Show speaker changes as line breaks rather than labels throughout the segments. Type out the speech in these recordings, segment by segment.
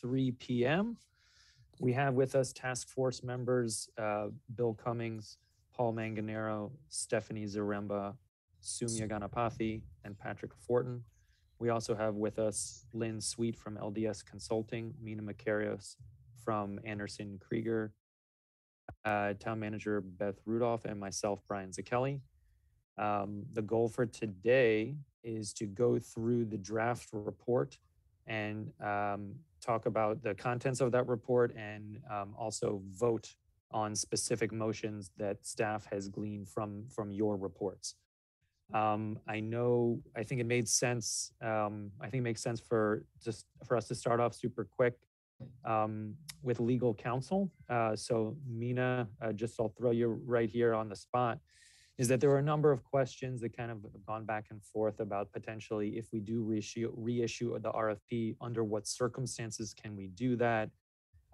3 p.m. We have with us task force members uh, Bill Cummings, Paul Manganero, Stephanie Zaremba, Sumya Ganapathy, and Patrick Fortin. We also have with us Lynn Sweet from LDS Consulting, Mina Makarious from Anderson Kreiger, uh, Town Manager Beth Rudolph, and myself, Brian Szekely. Um, the goal for today is to go through the draft report and um, talk about the contents of that report and um, also vote on specific motions that staff has gleaned from from your reports. Um, I know, I think it made sense. Um, I think it makes sense for just for us to start off super quick um, with legal counsel. Uh, so Mina, uh, just I'll throw you right here on the spot is that there were a number of questions that kind of gone back and forth about potentially if we do reissue, reissue the RFP, under what circumstances can we do that?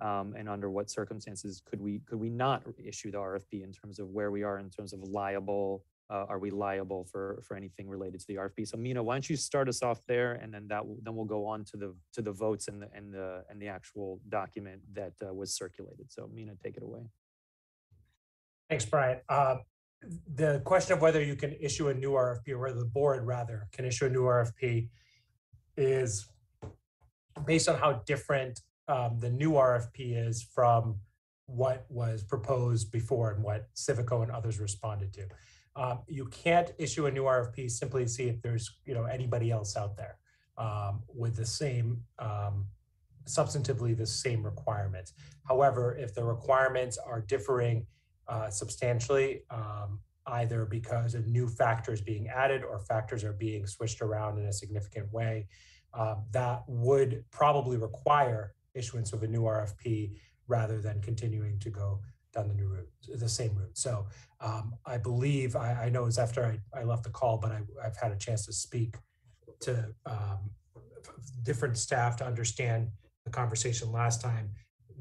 Um, and under what circumstances could we could we not issue the RFP in terms of where we are in terms of liable? Uh, are we liable for for anything related to the RFP? So Mina, why don't you start us off there, and then that then we'll go on to the to the votes and the and the and the actual document that uh, was circulated. So Mina, take it away.
Thanks, Brian. Uh, the question of whether you can issue a new RFP or whether the board rather can issue a new RFP is based on how different um, the new RFP is from what was proposed before and what Civico and others responded to. Um, you can't issue a new RFP simply to see if there's you know anybody else out there um, with the same um, substantively the same requirements. However, if the requirements are differing uh, substantially, um, either because of new factors being added or factors are being switched around in a significant way. Uh, that would probably require issuance of a new RFP rather than continuing to go down the new route, the same route. So um, I believe, I, I, know it was after I, I left the call, but I, have had a chance to speak to um, different staff to understand the conversation last time.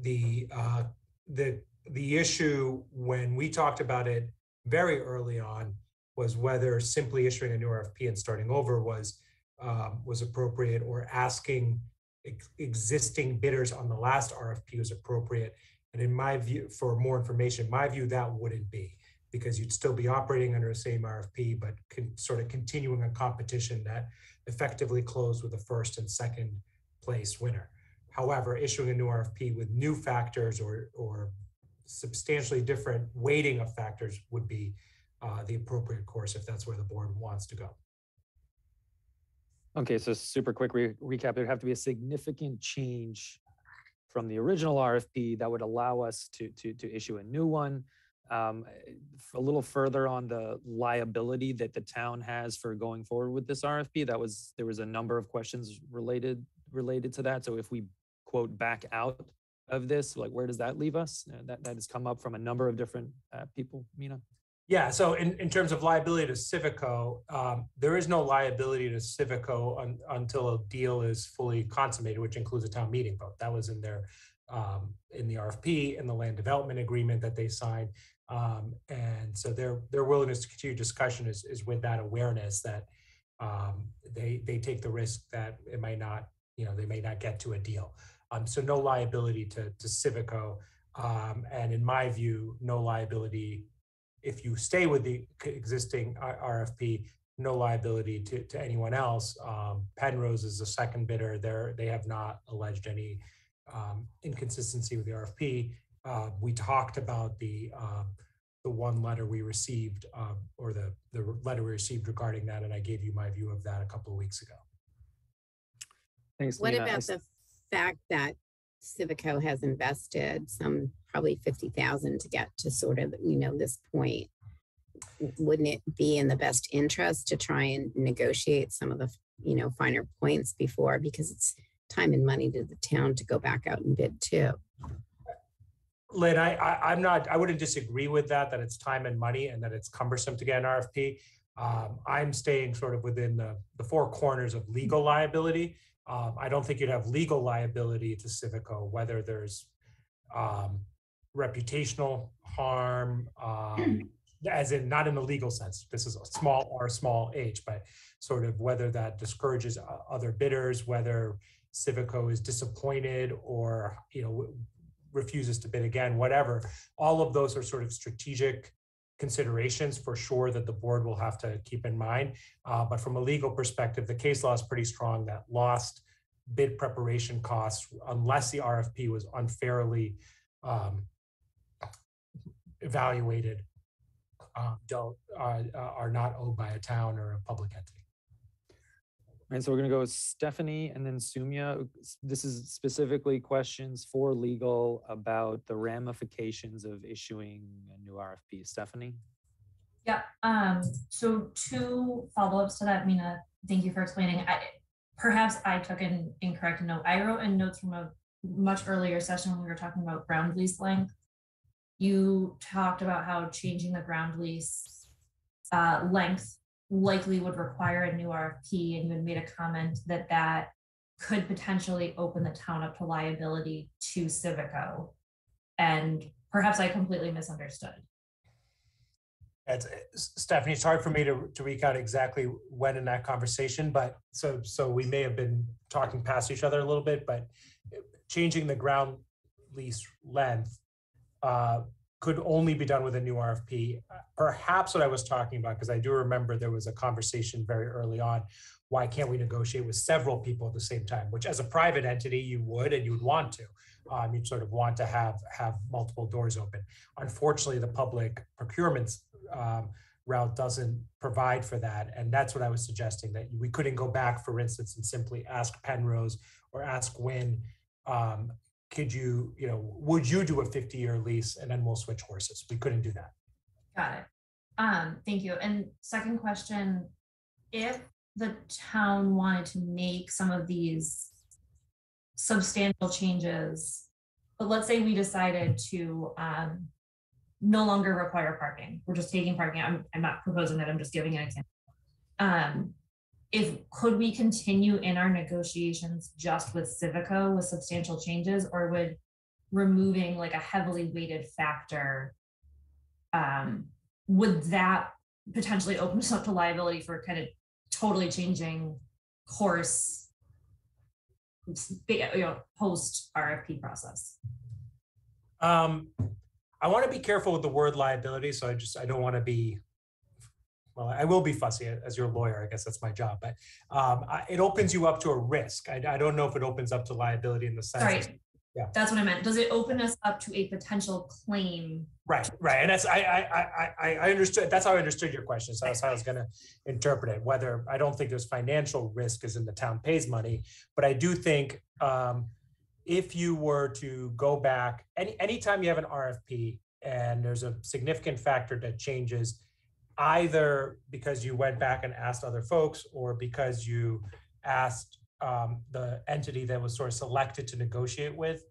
The, uh, the the issue when we talked about it very early on was whether simply issuing a new RFP and starting over was um, was appropriate or asking ex- existing bidders on the last RFP was appropriate. And in my view, for more information, my view that wouldn't be because you'd still be operating under the same RFP, but con- sort of continuing a competition that effectively closed with the first and second place winner. However, issuing a new RFP with new factors or, or substantially different weighting of factors would be uh, the appropriate course if that's where the board wants to go.
Okay, so super quick re- recap. There'd have to be a significant change from the original RFP that would allow us to to to issue a new one. Um, a little further on the liability that the town has for going forward with this RFP. That was there was a number of questions related related to that. So if we quote back out of this? Like, where does that leave us? Uh, that that has come up from a number of different uh, people. Mina.
Yeah. So in, in terms of liability to Civico, um, there is no liability to Civico un, until a deal is fully consummated, which includes a town meeting vote. That was in their um, in the RFP and the land development agreement that they signed. Um, and so their their willingness to continue discussion is, is with that awareness that they they take the risk that it might not you know they may not get to a deal. Um, so no liability to, to Civico. Um, and in my view, no liability if you stay with the existing RFP, no liability to, to anyone else. Um, Penrose is the second bidder. There, they have not alleged any um, inconsistency with the RFP. Uh, we talked about the uh, the one letter we received, uh, or the the letter we received regarding that, and I gave you my view of that a couple of weeks ago.
Thanks. What Mina. about the fact that Civico has invested some probably 50,000 to get to sort of, you know, this point. Wouldn't it be in the best interest to try and negotiate some of the, you know, finer points before because it's time and money to the town to go back out and bid too.
Lynn, I, I am not I wouldn't disagree with that that it's time and money and that it's cumbersome to get an RFP. Um, I'm staying sort of within the, the four corners of legal liability um, I don't think you'd have legal liability to Civico, whether there's um, reputational harm, um, as in not in the legal sense. This is a small or small h, but sort of whether that discourages other bidders, whether Civico is disappointed or, you know, refuses to bid again, whatever. All of those are sort of strategic considerations for sure that the board will have to keep in mind. Uh, but from a legal perspective, the case law is pretty strong that lost bid preparation costs, unless the RFP was unfairly um, evaluated, uh, don't uh, are not owed by a town or a public entity.
And so we're gonna go with Stephanie and then Sumya. This is specifically questions for legal about the ramifications of issuing a new RFP. Stephanie?
Yeah, um, so two follow-ups to that, Mina, thank you for explaining. I, perhaps I took an incorrect note. I wrote in notes from a much earlier session when we were talking about ground lease length. You talked about how changing the ground lease uh, length likely would require a new RFP, and you had made a comment that that could potentially open the town up to liability to Civico. And perhaps I completely misunderstood.
It's, Stephanie, it's hard for me to, to recount exactly when in that conversation, but so, so we may have been talking past each other a little bit, but changing the ground lease length uh, could only be done with a new RFP. Perhaps what I was talking about, because I do remember there was a conversation very early on, why can't we negotiate with several people at the same time? Which as a private entity, you would and you would want to. Um, you'd sort of want to have have multiple doors open. Unfortunately, the public procurement um, route doesn't provide for that. And that's what I was suggesting, that we couldn't go back, for instance, and simply ask Penrose or ask Win, um, could you, you know, would you do a 50 year lease and then we'll switch horses? We couldn't do that.
Got it. Um, thank you. And second question, if the town wanted to make some of these substantial changes, but let's say we decided to um, no longer require parking. We're just taking parking. I'm, I'm not proposing that. I'm just giving an example. Um, if could we continue in our negotiations just with Civico with substantial changes, or would removing like a heavily weighted factor um, would that potentially open us up to liability for kind of totally changing course you know post RFP process?
Um, I want to be careful with the word liability, so I just I don't want to be. Well, I will be fussy as your lawyer. I guess that's my job, but um, I, it opens you up to a risk. I, I don't know if it opens up to liability in the sense.
Sorry, yeah, that's what I meant. Does it open us up to a potential claim?
Right, right, and that's I I I I understood. That's how I understood your question. So that's how I was going to interpret it. Whether I don't think there's financial risk as in the town pays money, but I do think. Um, if you were to go back any anytime you have an RFP and there's a significant factor that changes either because you went back and asked other folks or because you asked um, the entity that was sort of selected to negotiate with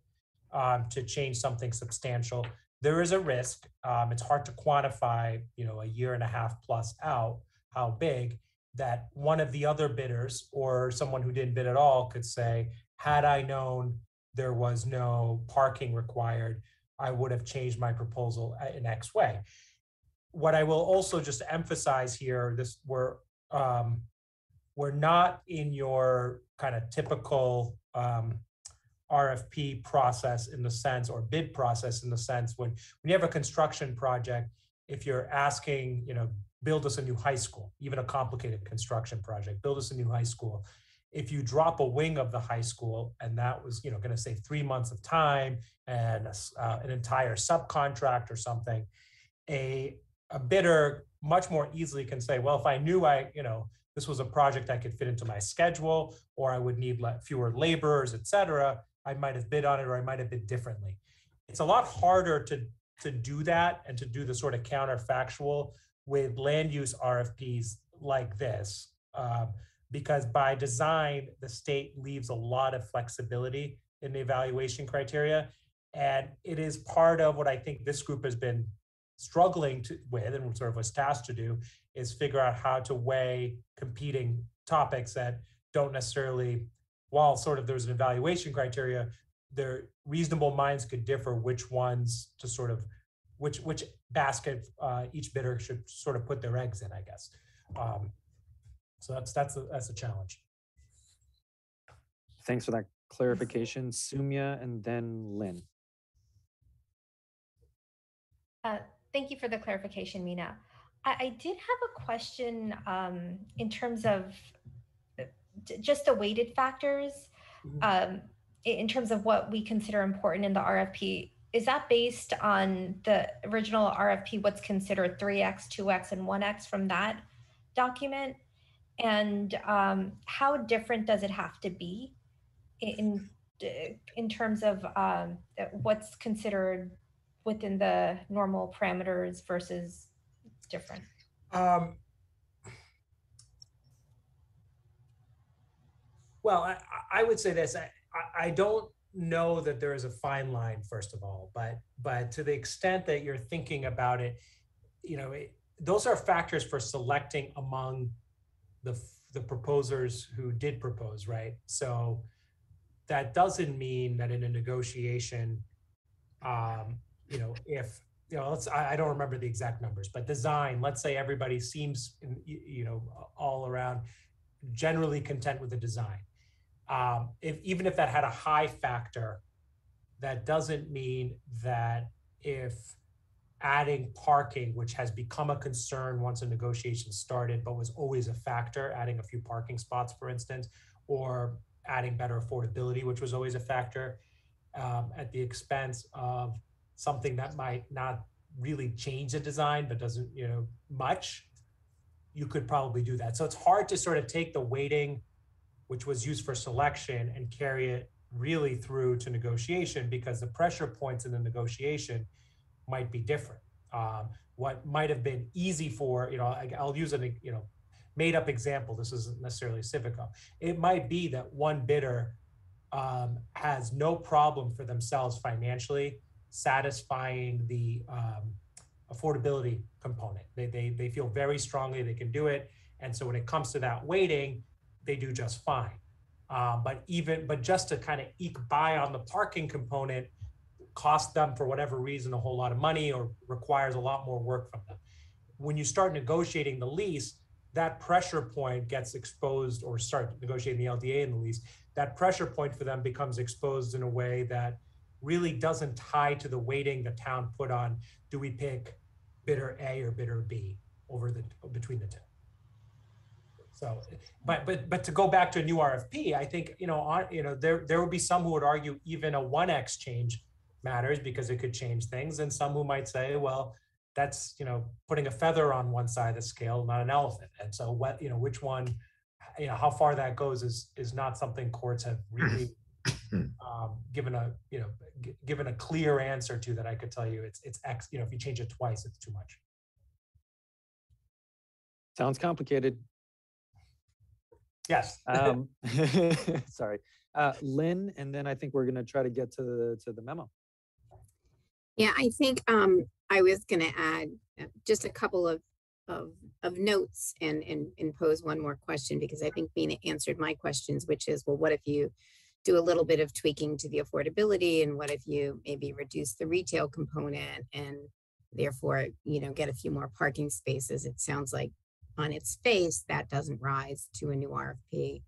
um, to change something substantial there is a risk um, it's hard to quantify you know a year and a half plus out how big that one of the other bidders or someone who didn't bid at all could say had i known there was no parking required, I would have changed my proposal in X way. What I will also just emphasize here, this we're um, we're not in your kind of typical um, RFP process in the sense, or bid process in the sense when when you have a construction project, if you're asking, you know, build us a new high school, even a complicated construction project, build us a new high school. If you drop a wing of the high school and that was you know going to save three months of time and a, uh, an entire subcontract or something a, a bidder much more easily can say well if i knew i you know this was a project i could fit into my schedule or i would need fewer laborers et cetera i might have bid on it or i might have bid differently it's a lot harder to to do that and to do the sort of counterfactual with land use rfps like this um, because by design, the state leaves a lot of flexibility in the evaluation criteria. And it is part of what I think this group has been struggling to, with and sort of was tasked to do is figure out how to weigh competing topics that don't necessarily, while sort of there's an evaluation criteria, their reasonable minds could differ which ones to sort of which which basket uh, each bidder should sort of put their eggs in, I guess. Um, so that's that's a, that's a challenge.
Thanks for that clarification. Sumya and then Lynn.
Uh, Thank you for the clarification, Mina. I, I did have a question um, in terms of uh, just the weighted factors,
Mhm.
um, in terms of what we consider important in the RFP. Is that based on the original RFP, what's considered 3X, 2X, and 1X from that document? And um, how different does it have to be in, in, terms of um, what's considered within the normal parameters versus different?
Um, well, I, I- would say this. I, I- I don't know that there is a fine line, first of all, but but to the extent that you're thinking about it, you know, it, those are factors for selecting among the the proposers who did propose, right? So that doesn't mean that in a negotiation, um, you know, if you know, let's I, I don't remember the exact numbers, but design, let's say everybody seems you know all around generally content with the design. Um, if even if that had a high factor, that doesn't mean that if adding parking, which has become a concern once a negotiation started, but was always a factor, adding a few parking spots, for instance, or adding better affordability, which was always a factor, um, at the expense of something that might not really change the design, but doesn't, you know, much, you could probably do that. So it's hard to sort of take the weighting, which was used for selection, and carry it really through to negotiation because the pressure points in the negotiation might be different. Um, what might have been easy for, you know, I, I'll use an, you know, made up example. This isn't necessarily Civico. It might be that one bidder um, has no problem for themselves financially satisfying the um, affordability component. They, they, they feel very strongly they can do it. And so when it comes to that weighting, they do just fine. Um, but even, but just to kind of eke by on the parking component cost them for whatever reason a whole lot of money or requires a lot more work from them. When you start negotiating the lease, that pressure point gets exposed or start negotiating the LDA in the lease, that pressure point for them becomes exposed in a way that really doesn't tie to the weighting the town put on, do we pick bidder A or bidder B over the, between the two? So, but, but, but to go back to a new RFP, I think, you know, on, you know, there, there would be some who would argue even a one X change matters because it could change things. And some who might say, well, that's, you know, putting a feather on one side of the scale, not an elephant. And so what, you know, which one, you know, how far that goes is, is not something courts have really um, given a, you know, g- given a clear answer to that I could tell you it's, it's X, you know, if you change it twice, it's too much.
Sounds complicated.
Yes.
Um, sorry, uh, Lynn, and then I think we're gonna try to get to the, to the memo.
Yeah, I think um, I was gonna add uh, just a couple of, of, of notes and, and, and pose one more question because I think Mina answered my questions, which is, well, what if you do a little bit of tweaking to the affordability and what if you maybe reduce the retail component and therefore, you know, get a few more parking spaces? It sounds like on its face, that doesn't rise to a new RFP.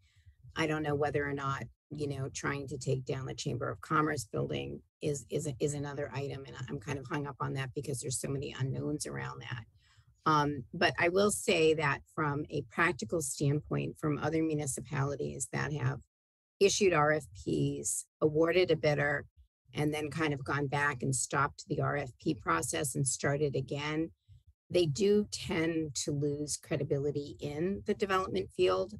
I don't know whether or not, you know, trying to take down the Chamber of Commerce building is, is, is another item. And I'm kind of hung up on that because there's so many unknowns around that. Um, but I will say that from a practical standpoint, from other municipalities that have issued RFPs, awarded a bidder, and then kind of gone back and stopped the RFP process and started again, they do tend to lose credibility in the development field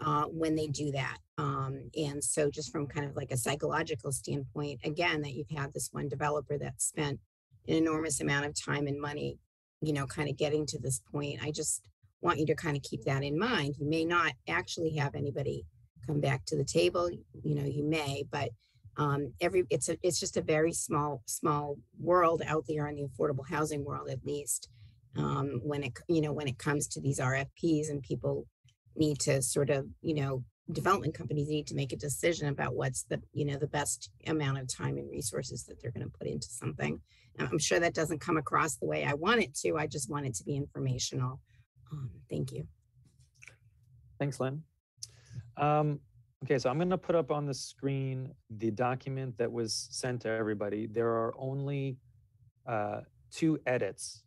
uh, when they do that. Um, and so just from kind of like a psychological standpoint, again, that you've had this one developer that spent an enormous amount of time and money, you know, kind of getting to this point. I just want you to kind of keep that in mind. You may not actually have anybody come back to the table, you know, you may, but um, every, it's a, it's just a very small, small world out there in the affordable housing world, at least. Um, when it, you know, when it comes to these RFPs and people need to sort of, you know, development companies need to make a decision about what's the, you know, the best amount of time and resources that they're going to put into something. I'm sure that doesn't come across the way I want it to. I just want it to be informational. Um, thank you.
Thanks, Lynn. Um, Okay, so I'm going to put up on the screen the document that was sent to everybody. There are only uh, two edits.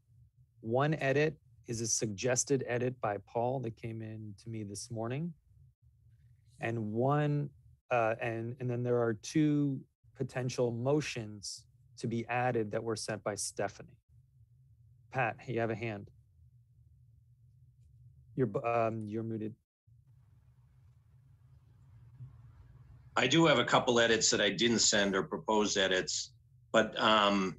One edit is a suggested edit by Paul that came in to me this morning. And one, uh, and, and then there are two potential motions to be added that were sent by Stephanie. Pat, you have a hand. You're, um, you're muted.
I do have a couple edits that I didn't send or proposed edits, but um,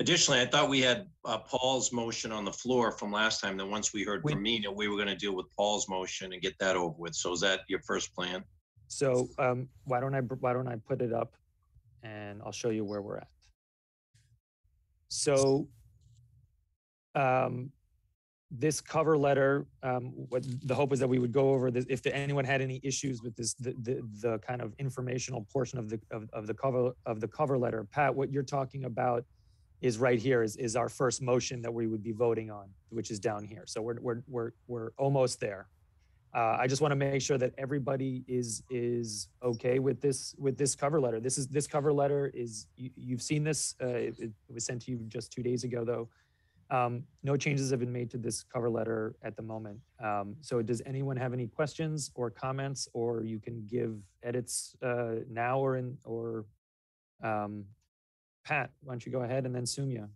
additionally, I thought we had uh, Paul's motion on the floor from last time. Then once we heard
We-
from Mina, we were going to deal with Paul's motion and get that over with. So is that your first plan?
So um, why don't I br- why don't I put it up, and I'll show you where we're at. So um, this cover letter, um, what the hope is that we would go over this. If anyone had any issues with this, the the, the kind of informational portion of the of, of the cover of the cover letter, Pat, what you're talking about is right here is is our first motion that we would be voting on, which is down here. So we're we're we're we're almost there. Uh, I just want to make sure that everybody is is okay with this with this cover letter. This is this cover letter is you, you've seen this. Uh, it, it was sent to you just two days ago, though. Um, no changes have been made to this cover letter at the moment. Um, so, does anyone have any questions or comments, or you can give edits uh, now or in or um, Pat? Why don't you go ahead and then Sumya?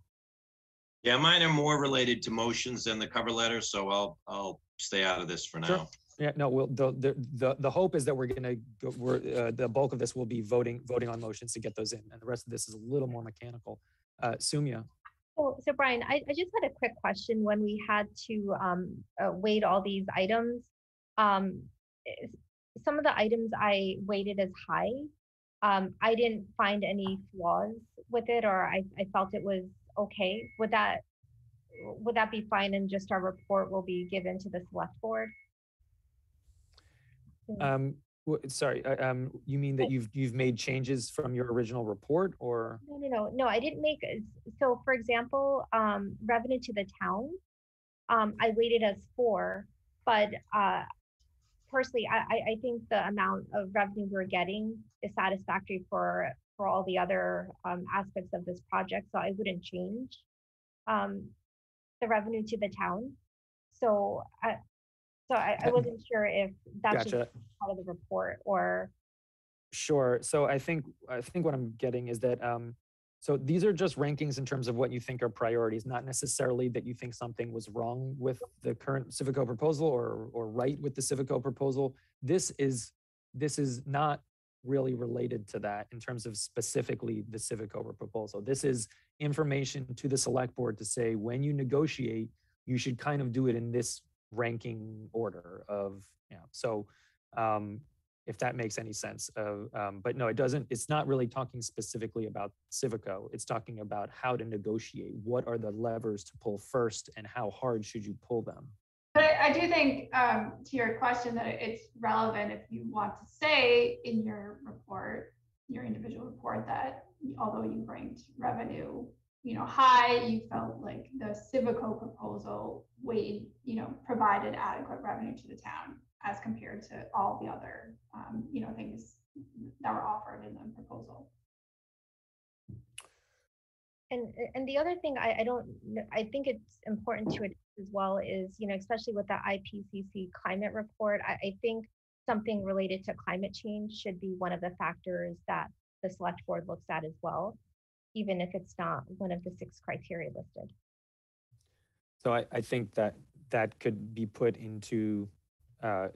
Yeah, mine are more related to motions than the cover letter, so I'll I'll stay out of this for now. Sure.
Yeah, no, we'll, the, the, the, the hope is that we're gonna go, we're, uh, the bulk of this will be voting, voting on motions to get those in, and the rest of this is a little more mechanical. Uh, Sumya,
So, so Brian, I, I just had a quick question. When we had to um, uh, weight all these items, um, some of the items I weighted as high. Um, I didn't find any flaws with it, or I, I felt it was okay. Would that would that be fine? And just our report will be given to the select board.
Um, sorry, uh, um, you mean that you've, you've made changes from your original report, or?
No, no, no, no, I didn't make, so for example, um, revenue to the town, um, I weighted as four, but, uh, personally, I, I, I think the amount of revenue we're getting is satisfactory for, for all the other, um, aspects of this project, so I wouldn't change, um, the revenue to the town. So I, so I, I wasn't sure if that's
Gotcha.
part of the report or,
Sure. So I think, I think what I'm getting is that, um, so these are just rankings in terms of what you think are priorities, not necessarily that you think something was wrong with the current Civico proposal or, or right with the Civico proposal. This is, this is not really related to that in terms of specifically the Civico proposal. This is information to the select board to say, when you negotiate, you should kind of do it in this ranking order of, you know, so, um, if that makes any sense. Uh, um, but no, it doesn't. It's not really talking specifically about Civico. It's talking about how to negotiate. What are the levers to pull first, and how hard should you pull them?
But I, I do think, um, to your question, that it's relevant if you want to say in your report, your individual report, that although you ranked revenue, you know, high, you felt like the Civico proposal weighed, you know, provided adequate revenue to the town as compared to all the other, um, you know, things that were offered in the proposal.
And and the other thing I, I don't I think it's important to it as well is, you know, especially with the IPCC climate report, I, I think something related to climate change should be one of the factors that the select board looks at as well, even if it's not one of the six criteria listed.
So I, I think that that could be put into uh,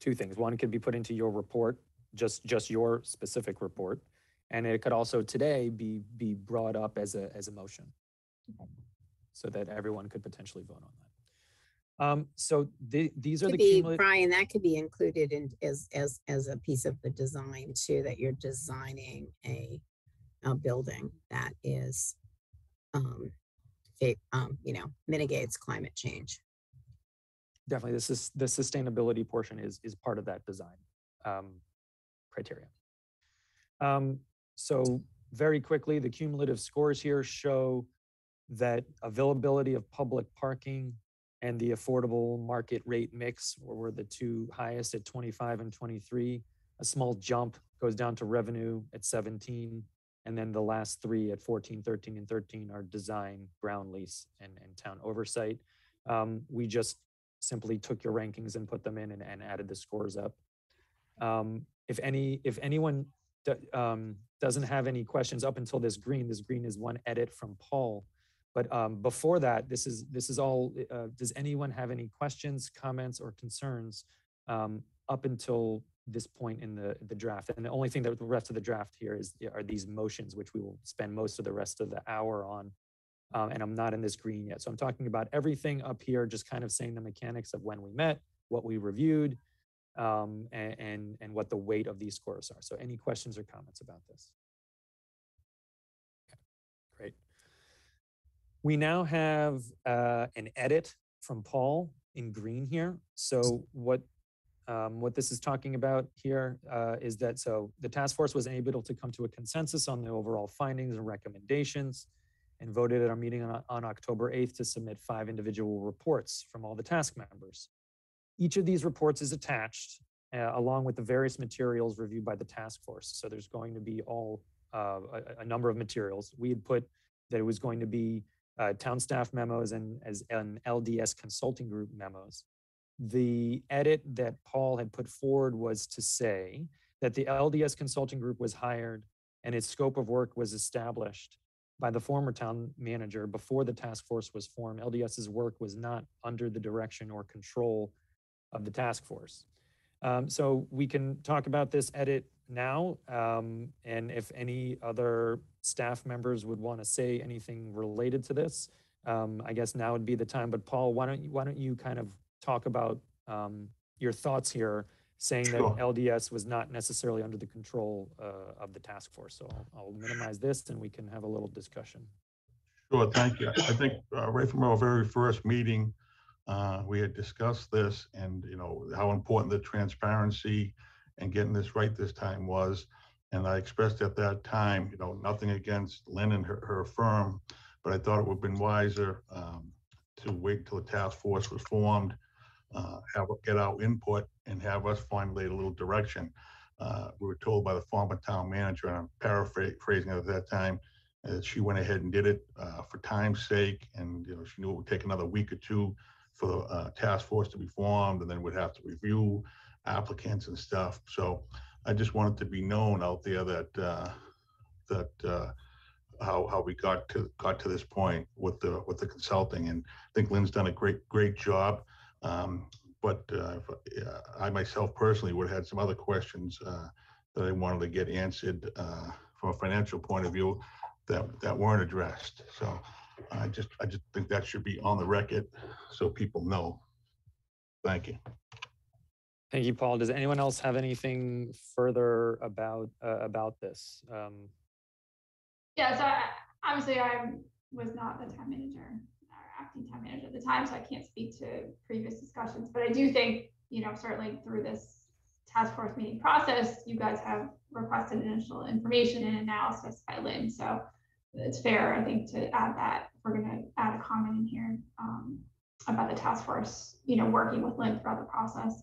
two things. One could be put into your report, just just your specific report, and it could also today be be brought up as a as a motion,
Okay.
so that everyone could potentially vote on that. Um, so the, these are
Could
the
be. Brian, that could be included in, as, as, as a piece of the design too, that you're designing a, a building that is, um, fa- um, you know, mitigates climate change.
Definitely, this is, the sustainability portion is, is part of that design um, criteria. Um, So very quickly, the cumulative scores here show that availability of public parking and the affordable market rate mix were the two highest at 25 and 23. a small jump goes down to revenue at 17. And then the last three at 14, 13, and 13 are design, ground lease, and, and town oversight. Um, we just simply took your rankings and put them in and, and added the scores up. Um, if any, if anyone um, doesn't have any questions up until this green, this green is one edit from Paul. But um, before that, this is this is all. Uh, does anyone have any questions, comments, or concerns um, up until this point in the the draft? And the only thing that the rest of the draft here is are these motions, which we will spend most of the rest of the hour on. Um, and I'm not in this green yet, so I'm talking about everything up here, just kind of saying the mechanics of when we met, what we reviewed, um, and, and and what the weight of these scores are. So, any questions or comments about this? Great. We now have uh, an edit from Paul in green here. So what um, what this is talking about here uh, is that so the task force was able to come to a consensus on the overall findings and recommendations and voted at our meeting on, on October 8th to submit five individual reports from all the task members. Each of these reports is attached uh, along with the various materials reviewed by the task force. So there's going to be all uh, a, a number of materials. We had put that it was going to be uh, town staff memos and as an LDS consulting group memos. The edit that Paul had put forward was to say that the LDS consulting group was hired and its scope of work was established by the former town manager before the task force was formed. LDS's work was not under the direction or control of the task force. Um, so we can talk about this edit now. Um, and if any other staff members would want to say anything related to this, um, I guess now would be the time. But Paul, why don't you, why don't you kind of talk about um, your thoughts here, saying
Sure.
that LDS was not necessarily under the control uh, of the task force. So I'll, I'll minimize this and we can have a little discussion.
Sure, thank you. I think uh, right from our very first meeting, uh, we had discussed this and, you know, how important the transparency and getting this right this time was. And I expressed at that time, you know, nothing against Lynn and her, her firm, but I thought it would have been wiser um, to wait until the task force was formed, uh, have, get our input and have us formulate a little direction. Uh, We were told by the former town manager, and I'm paraphrasing at that time, that she went ahead and did it uh, for time's sake, and you know she knew it would take another week or two for the uh, task force to be formed, and then we'd have to review applicants and stuff. So I just wanted to be known out there that uh, that uh, how how we got to got to this point with the with the consulting, and I think Lynn's done a great great job. Um, but uh, if- uh, I myself personally would have had some other questions uh, that I wanted to get answered uh, from a financial point of view that, that weren't addressed. So I just, I just think that should be on the record so people know. Thank you.
Thank you, Paul. Does anyone else have anything further about uh, about this? Um,
Yeah, so I, obviously I was not the town manager, or acting town manager at the time, so I can't speak to previous discussions, but I do think, you know, certainly through this task force meeting process, you guys have requested initial information and analysis by Lynn, so it's fair, I think, to add that, we're gonna add a comment in here, um, about the task force, you know, working with Lynn throughout the process.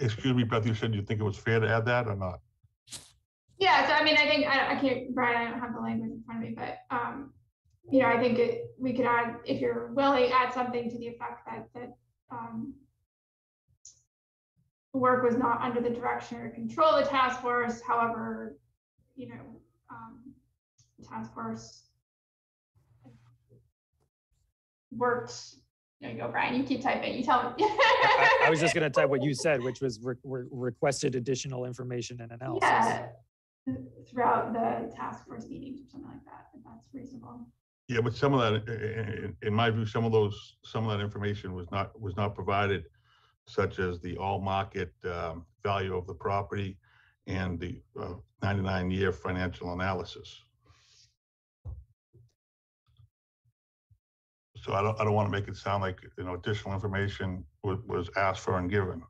Excuse me, Beth, you said you think it was fair to add that or not?
Yeah, so I mean, I think, I, I can't, Brian, I don't have the language in front of me, but, um, you know, I think it, we could add, if you're willing, add something to the effect that, that, um, work was not under the direction or control of the task force, however, you know, um, the task force worked, there you go, Brian, you keep typing, you tell me.
I, I was just going to type what you said, which was re- re- requested additional information and analysis.
Yeah, throughout the task force meetings or something like that, if that's reasonable.
Yeah, but some of that, in, in my view, some of those, some of that information was not, was not provided, such as the all market um, value of the property and the uh, 99 year financial analysis. So I don't, I don't want to make it sound like, you know, additional information was, was asked for and given.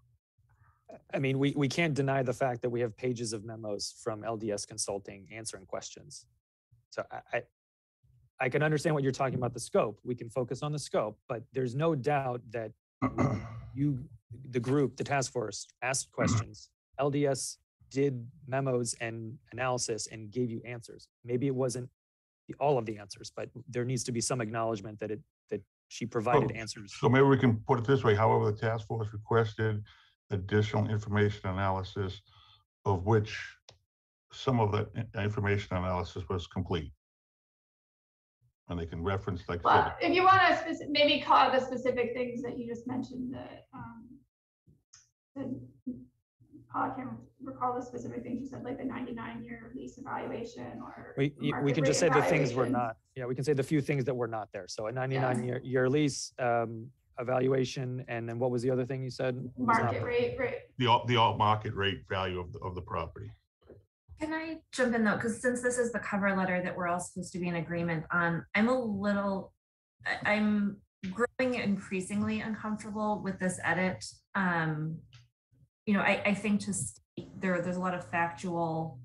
I mean, we, we can't deny the fact that we have pages of memos from LDS Consulting answering questions. So I, I, I can understand what you're talking about the scope. We can focus on the scope, but there's no doubt that you, the group, the task force asked mm-hmm. questions. LDS did memos and analysis and gave you answers. Maybe it wasn't all of the answers, but there needs to be some acknowledgement that it, that she provided answers.
So maybe we can put it this way, however, the task force requested additional information analysis of which some of the i- information analysis was complete. And they can reference like.
Well, if you want to speci- maybe call out the specific things that you just mentioned that, um, the, I can't recall the specific things you said, like the ninety-nine year lease evaluation or.
We, y- we
market
can just
rate
say the things were
evaluation.
not, yeah, we can say the few things that were not there. So a ninety-nine year, year lease, um, evaluation, and then what was the other thing you said? was
Market
there?
rate, rate,
The, all the all market rate value of, the of the property.
Can I jump in though? Because since this is the cover letter that we're all supposed to be in agreement on, I'm a little, I, I'm growing increasingly uncomfortable with this edit. Um, you know, I, I think just there, there's a lot of factual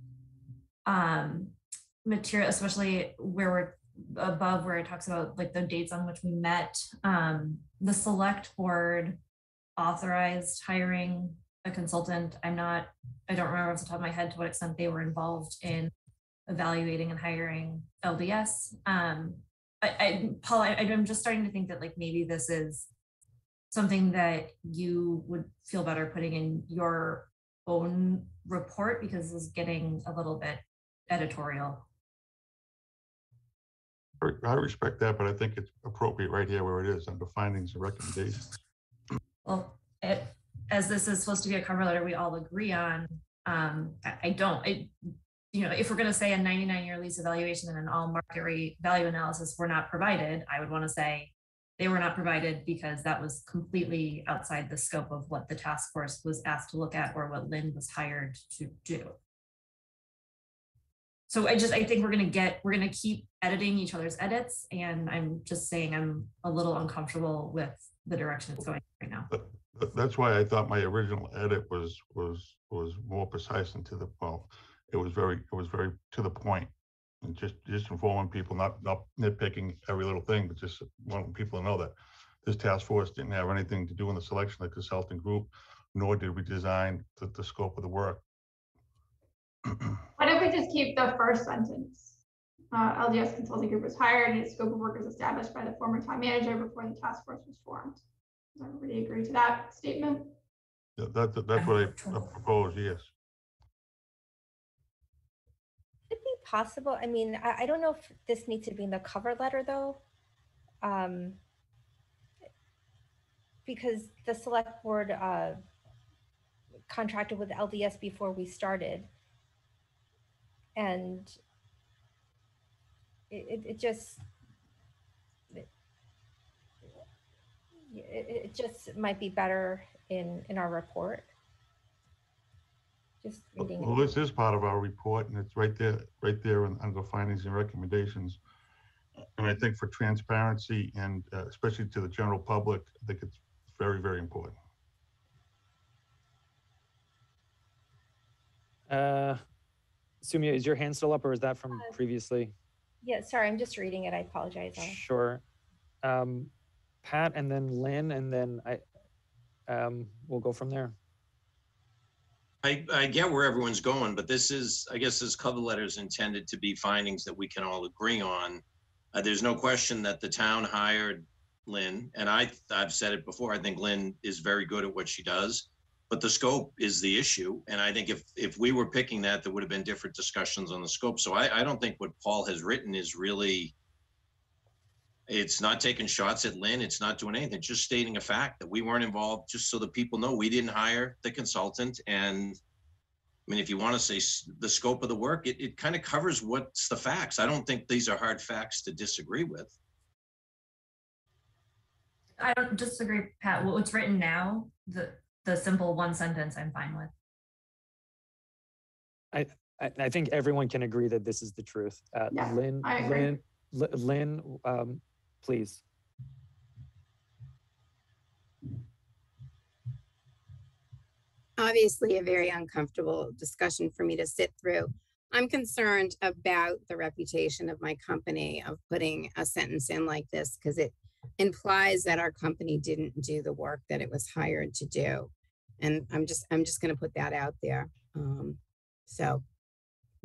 um, material, especially where we're above where it talks about like the dates on which we met. Um, the select board authorized hiring a consultant. I'm not I don't remember off the top of my head to what extent they were involved in evaluating and hiring LDS. Um, I, I, Paul, I, I'm just starting to think that like maybe this is something that you would feel better putting in your own report because it's getting a little bit editorial.
I respect that, but I think it's appropriate right here where it is under findings and recommendations.
Well, it, as this is supposed to be a cover letter we all agree on, um, I, I don't, you know, if we're gonna say a ninety-nine year lease evaluation and an all market rate value analysis were not provided, I would wanna say they were not provided because that was completely outside the scope of what the task force was asked to look at or what Lynn was hired to do. So I just, I think we're gonna get, we're gonna keep editing each other's edits, and I'm just saying I'm a little uncomfortable with the direction it's going right now.
But that's why I thought my original edit was, was, was more precise and to the, well, it was very, it was very to the point. And just, just informing people, not, not nitpicking every little thing, but just wanting people to know that this task force didn't have anything to do in the selection of the consulting group, nor did we design the, the scope of the work.
what if we just keep the first sentence? Uh, LDS Consulting Group was hired and its scope of work is established by the former town manager before the task force was formed. Does everybody agree to that statement?
That, that- that's what I I propose, yes.
Could it be possible, I mean, I, I don't know if this needs to be in the cover letter though. Um, because the select board, uh, contracted with LDS before we started. And it, it, it just, it, it it just might be better in, in our report. Just reading. it.
Well, this is part of our report and it's right there, right there in- under findings and recommendations. And I think for transparency and uh, especially to the general public, I think it's very, very important.
Uh, Sumia, is your hand still up or is that from
Uh,
previously?
Yeah, sorry, I'm just reading it. I apologize. I'll-
Sure. Um, Pat and then Lynn, and then I, um, we'll go from there.
I, I get where everyone's going, but this is, I guess this cover letter is intended to be findings that we can all agree on. Uh, there's no question that the town hired Lynn, and I, I've said it before, I think Lynn is very good at what she does. But the scope is the issue, and I think if, if we were picking that, there would have been different discussions on the scope. So I, I don't think what Paul has written is really it's not taking shots at Lynn. It's not doing anything, just stating a fact that we weren't involved, just so the people know we didn't hire the consultant. And I mean, if you want to say the scope of the work, it, it kind of covers what's the facts. I don't think these are hard facts to disagree with.
I don't disagree, Pat. What's written now, the, the simple one sentence, I'm fine with.
I, I think everyone can agree that this is the truth. Uh,
Yeah,
Lynn,
I agree.
Lynn, Li- Lynn, um, please.
obviously a very uncomfortable discussion for me to sit through. I'm concerned about the reputation of my company of putting a sentence in like this because it implies that our company didn't do the work that it was hired to do. And I'm just, I'm just gonna put that out there. Um, so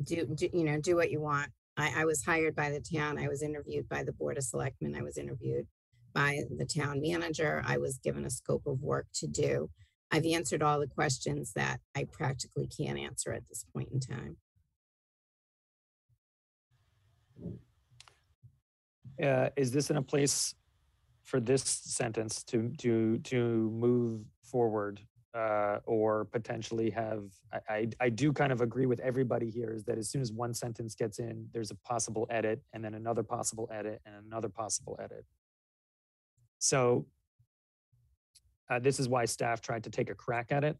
do, do, you know, do what you want. I, I was hired by the town. I was interviewed by the Board of Selectmen. I was interviewed by the town manager. I was given a scope of work to do. I've answered all the questions that I practically can't answer at this point in time.
Uh, is this in a place for this sentence to, to, to move forward? Uh, or potentially have, I, I, I do kind of agree with everybody here is that as soon as one sentence gets in, there's a possible edit and then another possible edit and another possible edit. So uh, this is why staff tried to take a crack at it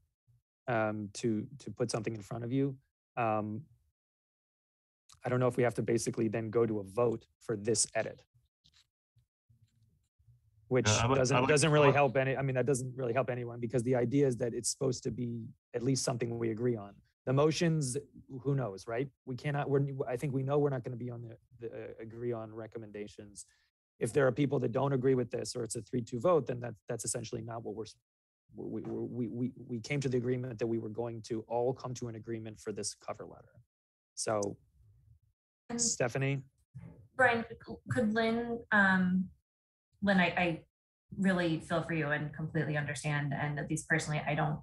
um, to to put something in front of you. Um, I don't know if we have to basically then go to a vote for this edit, which
Yeah, I like- I
doesn't
like-
doesn't really help any. I mean, that doesn't really help anyone because the idea is that it's supposed to be at least something we agree on. The motions, who knows, right? We cannot. We're. I think we know we're not going to be on the, the uh, agree on recommendations. If there are people that don't agree with this, or it's a three-two vote, then that that's essentially not what we're. s- We, we, we, we, we came to the agreement that we were going to all come to an agreement for this cover letter. So
And
Stephanie,
Brian, c- could Lynn, um, Lynn, I, I really feel for you and completely understand, and at least personally, I don't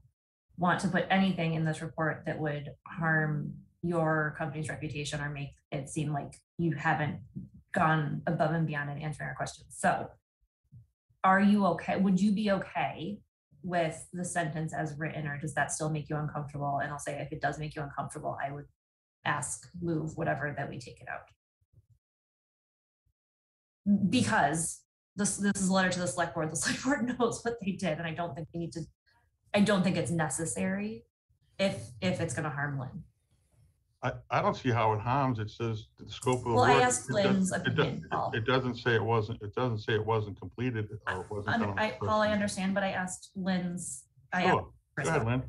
want to put anything in this report that would harm your company's reputation or make it seem like you haven't gone above and beyond in answering our questions. So are you okay? Would you be okay with the sentence as written, or does that still make you uncomfortable? And I'll say if it does make you uncomfortable, I would ask, move, whatever, that we take it out because this, this is a letter to the select board. The select board knows what they did, and I don't think we need to, I don't think it's necessary if, if it's gonna harm Lynn.
I, I don't see how it harms. It says the scope of the
Well, I
work.
asked
It does-
Lynn's
it
opinion, Paul.
It doesn't say it wasn't, it doesn't say it wasn't completed or it wasn't. done
I, Paul, I understand, but I asked Lynn's, I asked.
Sure. Go ahead, Lynn.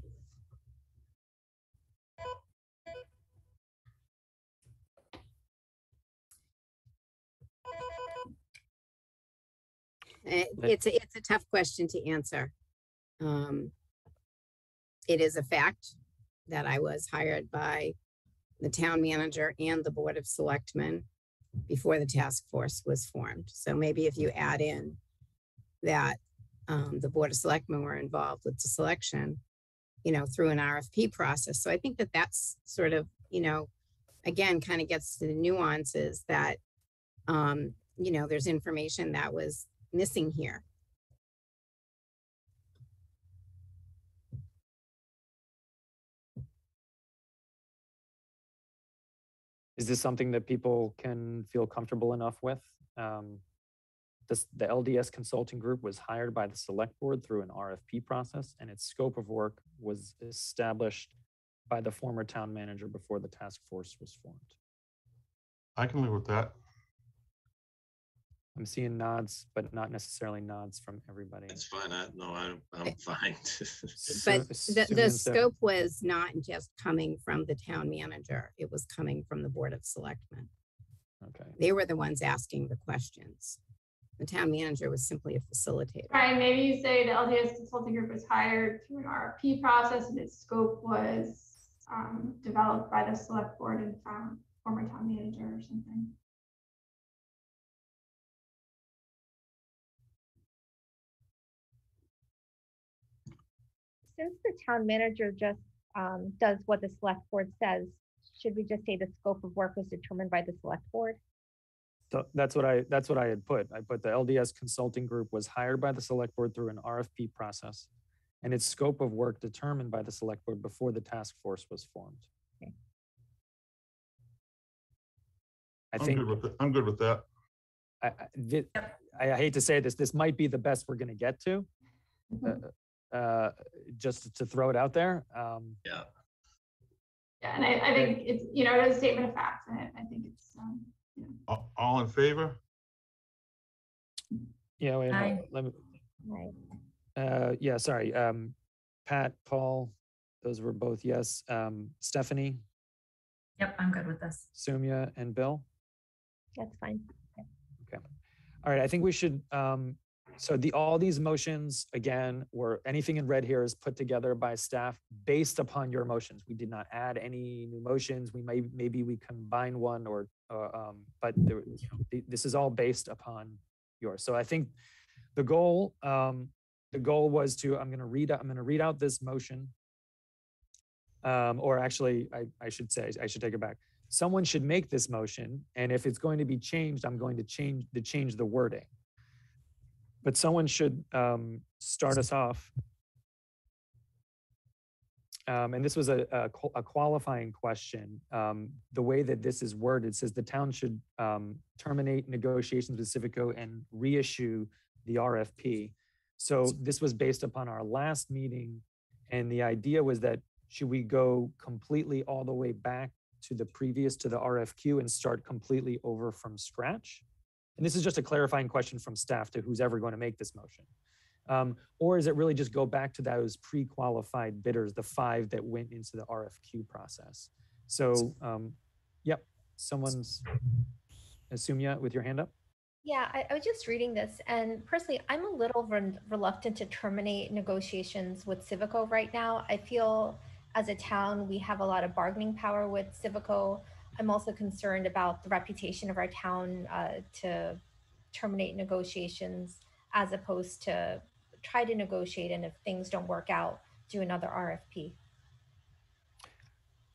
Eh, It's, a it's a tough question to answer. Um, It is a fact that I was hired by the town manager and the Board of Selectmen before the task force was formed. So maybe if you add in that um, the Board of Selectmen were involved with the selection, you know, through an RFP process. So I think that that's sort of, you know, again, kind of gets to the nuances that, um, you know, there's information that was missing here.
is this something that people can feel comfortable enough with? Um, This, the LDS Consulting Group was hired by the Select Board through an RFP process, and its scope of work was established by the former town manager before the task force was formed.
I can live with that.
I'm seeing nods, but not necessarily nods from everybody.
It's fine. I, no, I, I'm fine.
But the, the scope was not just coming from the town manager, it was coming from the Board of Selectmen.
Okay,
They were the ones asking the questions. The town manager was simply a facilitator.
Brian, maybe you say the LDS Consulting Group was hired through an RFP process and its scope was um, developed by the select board and um, former town manager or something.
Since the town manager just um, does what the select board says, should we just say the scope of work was determined by the select board?
so that's what I, that's what I had put. I put the LDS Consulting Group was hired by the Select Board through an RFP process, and its scope of work determined by the Select Board before the task force was formed.
Okay.
I
I'm
think,
good with, it. I'm good with that.
I, I, thi- I I hate to say this, this might be the best we're gonna get to.
Mhm.
uh, uh, Just to throw it out there. Um,
Yeah, and I, I think it's, you know, it is a statement of facts and I think it's, um, you know,
All- All in favor?
Yeah, wait, hold-
Aye.
let me,
Right.
uh, yeah, sorry, um, Pat, Paul, those were both yes. Um, Stephanie,
Yep, I'm good with this.
Sumya, and Bill.
That's fine. Okay.
All right, I think we should, um, so the, all these motions, again, were, anything in red here is put together by staff based upon your motions. We did not add any new motions. We may, maybe we combine one or, uh, um, but there, you know, th- this is all based upon yours. So I think the goal, um, the goal was to, I'm gonna read, I'm gonna read out this motion. Um, or actually, I, I should say, I should take it back. Someone should make this motion, and if it's going to be changed, I'm going to change, to change the wording. But someone should, um, start us off. Um, and this was a, a a qualifying question. Um, the way that this is worded says the town should, um, terminate negotiations with Civico and reissue the RFP. So this was based upon our last meeting, and the idea was that should we go completely all the way back to the previous, to the RFQ and start completely over from scratch? And this is just a clarifying question from staff to who's ever going to make this motion. Um, or is it really just go back to those pre-qualified bidders, the five that went into the RFQ process? So, um, yep, someone's, Asumia with your hand up?
Yeah, I, I was just reading this, and personally, I'm a little re- reluctant to terminate negotiations with Civico right now. I feel as a town, we have a lot of bargaining power with Civico. I'm also concerned about the reputation of our town uh, to terminate negotiations as opposed to try to negotiate, and if things don't work out, do another RFP.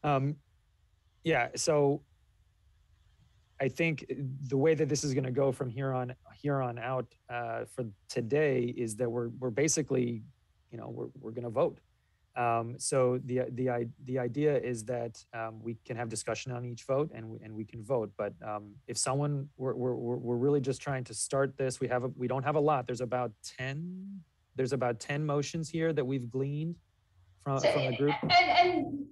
Um, yeah, so I think the way that this is going to go from here on here on out uh, for today is that we're we're basically, you know, we're we're going to vote. Um, so the the the idea is that um, we can have discussion on each vote and we, and we can vote. But um, if someone we're, we're we're really just trying to start this, we have a, we don't have a lot. There's about ten. There's about ten motions here that we've gleaned from
So,
from the group.
And, and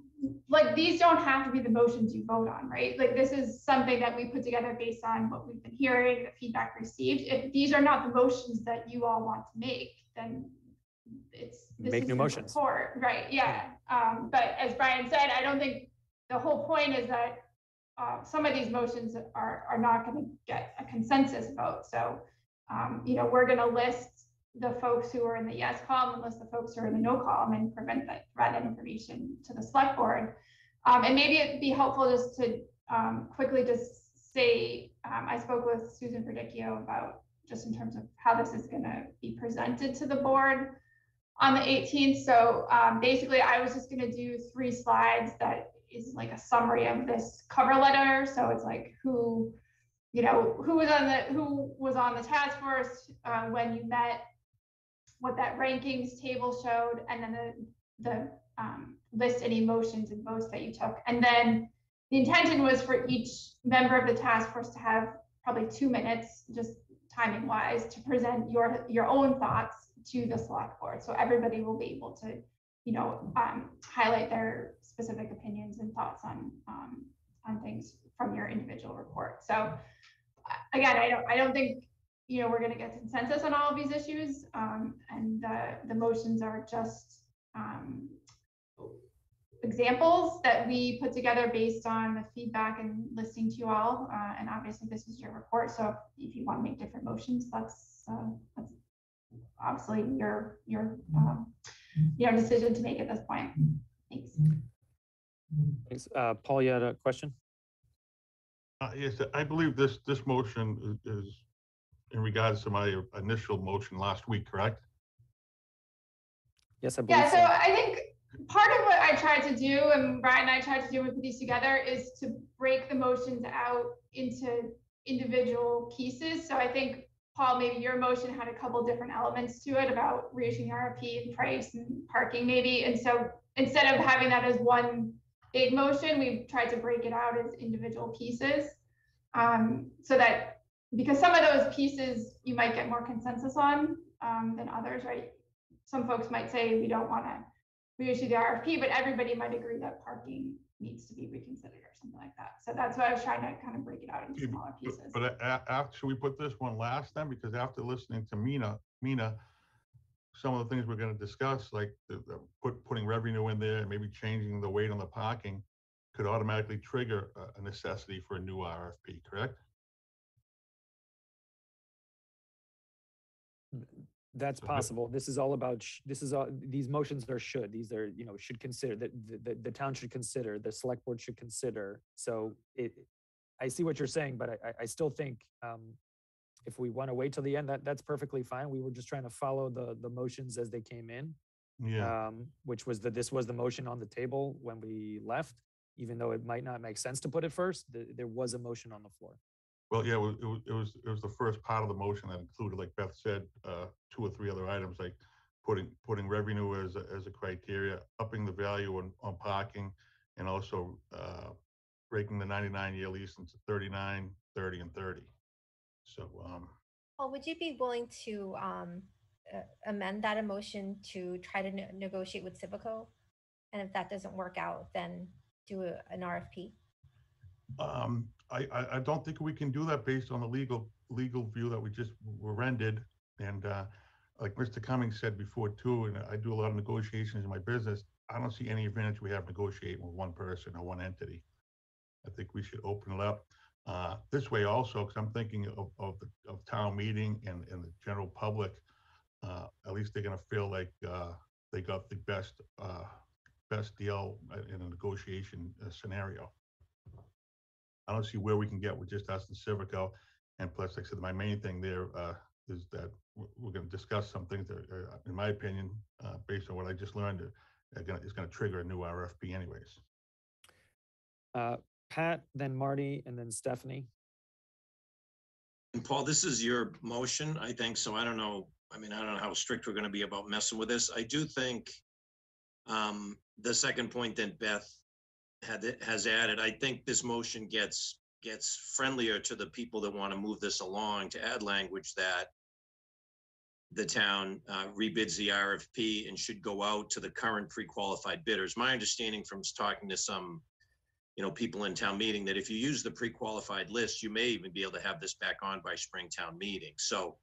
like, these don't have to be the motions you vote on, right? Like, this is something that we put together based on what we've been hearing, the feedback received. If these are not the motions that you all want to make, then it's. this
Make
is
new motions.
report, Right, yeah. Um, but as Brian said, I don't think, the whole point is that uh, some of these motions are, are not gonna get a consensus vote. So, um, you know, we're gonna list the folks who are in the yes column and list the folks who are in the no column and prevent that, provide that information to the select board. Um, and maybe it'd be helpful just to, um, quickly just say, um, I spoke with Susan Verdicchio about just in terms of how this is gonna be presented to the board on the eighteenth. So, um, basically, I was just gonna do three slides that is like a summary of this cover letter. So it's like who, you know, who was on the, who was on the task force, uh, when you met, what that rankings table showed, and then the, the, um, list any motions and votes that you took. And then the intention was for each member of the task force to have probably two minutes, just timing wise, to present your, your own thoughts to the select board. So everybody will be able to, you know, um, highlight their specific opinions and thoughts on, um, on things from your individual report. So again, I don't, I don't think, you know, we're gonna get consensus on all of these issues. Um, and the, the motions are just, um, examples that we put together based on the feedback and listening to you all. Uh, and obviously this is your report. So if you want to make different motions, that's, uh, that's obviously your, your, um, your decision to make at this point. Thanks.
Thanks. Uh, Paul, you had a question?
Uh, Yes, I believe this, this motion i- is in regards to my initial motion last week, correct?
Yes, I believe
Yeah, so
so.
I think part of what I tried to do, and Brian and I tried to do when we put these together, is to break the motions out into individual pieces. So I think, Paul, maybe your motion had a couple different elements to it about reissuing RFP and price and parking maybe. And so instead of having that as one big motion, we've tried to break it out as individual pieces. Um, so that, because some of those pieces you might get more consensus on um, than others, right? Some folks might say we don't want to reissue the RFP, but everybody might agree that parking needs to be reconsidered or something like that. So that's why I was trying to kind of break it out into
Yeah,
smaller pieces.
But a- a- after, should we put this one last then? Because after listening to Mina, Mina, some of the things we're gonna discuss, like the, the, put, putting revenue in there, and maybe changing the weight on the parking could automatically trigger a, a necessity for a new RFP, correct?
That's possible. This is all about, sh- this is, all these motions are should, these are, you know, should consider, that the, the, the town should consider, the select board should consider. So it, I see what you're saying, but I, I, still think, um, if we want to wait till the end, that, that's perfectly fine. We were just trying to follow the, the motions as they came in.
Yeah,
um, which was that this was the motion on the table when we left, even though it might not make sense to put it first, th- there was a motion on the floor.
Well, yeah, it was, it was, it was, the first part of the motion that included, like Beth said, uh, two or three other items, like putting, putting revenue as, a as a criteria, upping the value on, on parking, and also, uh, breaking the ninety-nine year lease into 39, 30, and thirty. So, um,
Well, would you be willing to um, uh, amend that emotion to try to ne- negotiate with Civico? And if that doesn't work out, then do a- an RFP?
Um, I, I, don't think we can do that based on the legal, legal view that we just were rendered. And, uh, like Mr. Cummings said before too, and I do a lot of negotiations in my business, I don't see any advantage we have negotiating with one person or one entity. I think we should open it up, uh, this way also, because I'm thinking of, of the, of town meeting and, and the general public. Uh, at least they're gonna feel like, uh, they got the best, uh, best deal in a negotiation uh, scenario. I don't see where we can get with just us and Civico. And plus, like I said, my main thing there uh, is that we're, we're gonna discuss some things that, are, in my opinion, uh, based on what I just learned, are gonna, is gonna trigger a new RFP anyways.
Uh, Pat, then Marty, and then Stephanie.
And Paul, this is your motion, I think, so I don't know, I mean, I don't know how strict we're gonna be about messing with this. I do think um, the second point that Beth had, has added, I think this motion gets, gets friendlier to the people that want to move this along to add language that the town uh, rebids the RFP and should go out to the current pre-qualified bidders. My understanding from talking to some you know, people in town meeting that if you use the pre-qualified list, you may even be able to have this back on by spring town meeting. So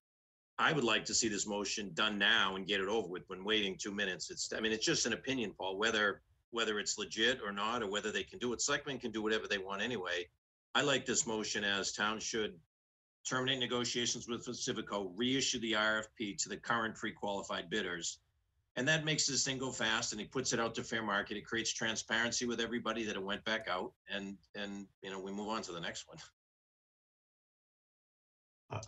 I would like to see this motion done now and get it over with. When waiting two minutes, it's, I mean, it's just an opinion, Paul, whether, whether it's legit or not, or whether they can do it. Selectmen can do whatever they want anyway. I like this motion as town should terminate negotiations with Civico, reissue the RFP to the current pre-qualified bidders. And that makes this thing go fast and he puts it out to fair market. It creates transparency with everybody that it went back out and, and, you know, we move on to the next one.
I-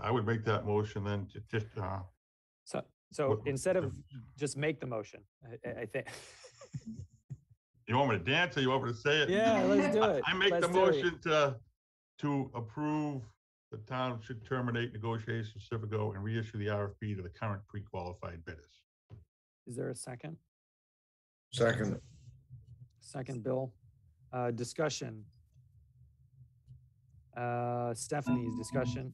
I would make that motion then to just, uh,
So, so
What-
instead of just make the motion, I- I, I think.
you want me to dance or you want me to say it?
Yeah, let's do
I-
it.
I make the
Let's do it.
motion to, to approve the town should terminate negotiations with Civico and reissue the RFP to the current pre-qualified bidders.
Is there a second?
Second,
Second, Bill. Uh, discussion. Uh, Stephanie's discussion.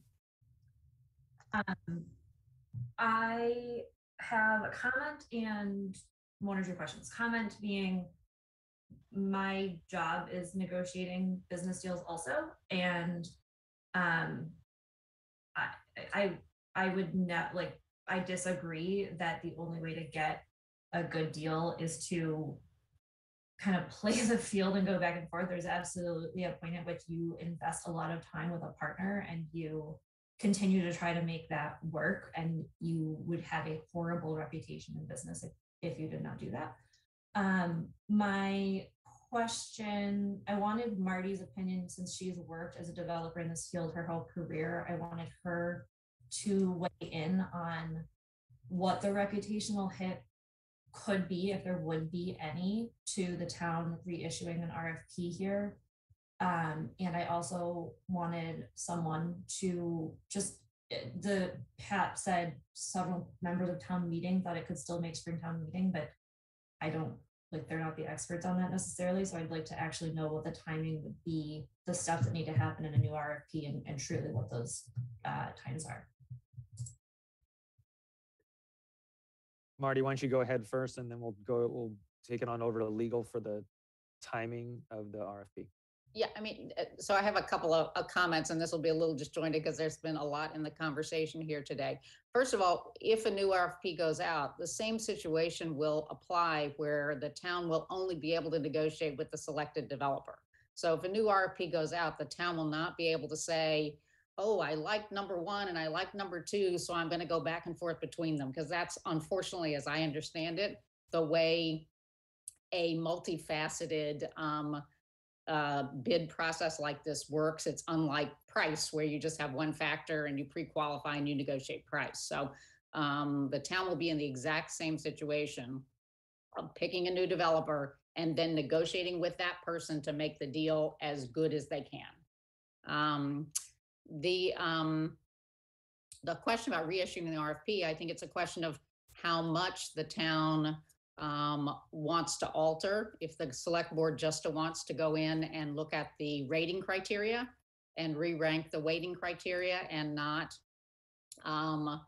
Um, I have a comment and one or two questions. Comment being my job is negotiating business deals also, and um, I, I, I would not like. I disagree that the only way to get a good deal is to kind of play the field and go back and forth. There's absolutely a point at which you invest a lot of time with a partner and you continue to try to make that work and you would have a horrible reputation in business if, if you did not do that. Um, my question, I wanted Marty's opinion since she's worked as a developer in this field her whole career. I wanted her to weigh in on what the reputational hit could be, if there would be any, to the town reissuing an RFP here. Um, and I also wanted someone to just, the, Pat said several members of town meeting thought it could still make spring town meeting, but I don't, like, they're not the experts on that necessarily, so I'd like to actually know what the timing would be, the steps that need to happen in a new RFP and, and truly what those, uh, times are.
Marty, why don't you go ahead first and then we'll go, we'll take it on over to legal for the timing of the RFP.
Yeah, I mean, uh, so I have a couple of of comments, and this will be a little disjointed because there's been a lot in the conversation here today. First of all, if a new RFP goes out, the same situation will apply where the town will only be able to negotiate with the selected developer. So if a new RFP goes out, the town will not be able to say, oh, I like number one and I like number two, so I'm going to go back and forth between them. Because that's unfortunately, as I understand it, the way a multifaceted um, uh, bid process like this works. It's unlike price, where you just have one factor and you pre-qualify and you negotiate price. So um, the town will be in the exact same situation of picking a new developer and then negotiating with that person to make the deal as good as they can. Um, the um, the question about reissuing the RFP, I think it's a question of how much the town um, wants to alter. If the select board just wants to go in and look at the rating criteria and re-rank the weighting criteria and not um,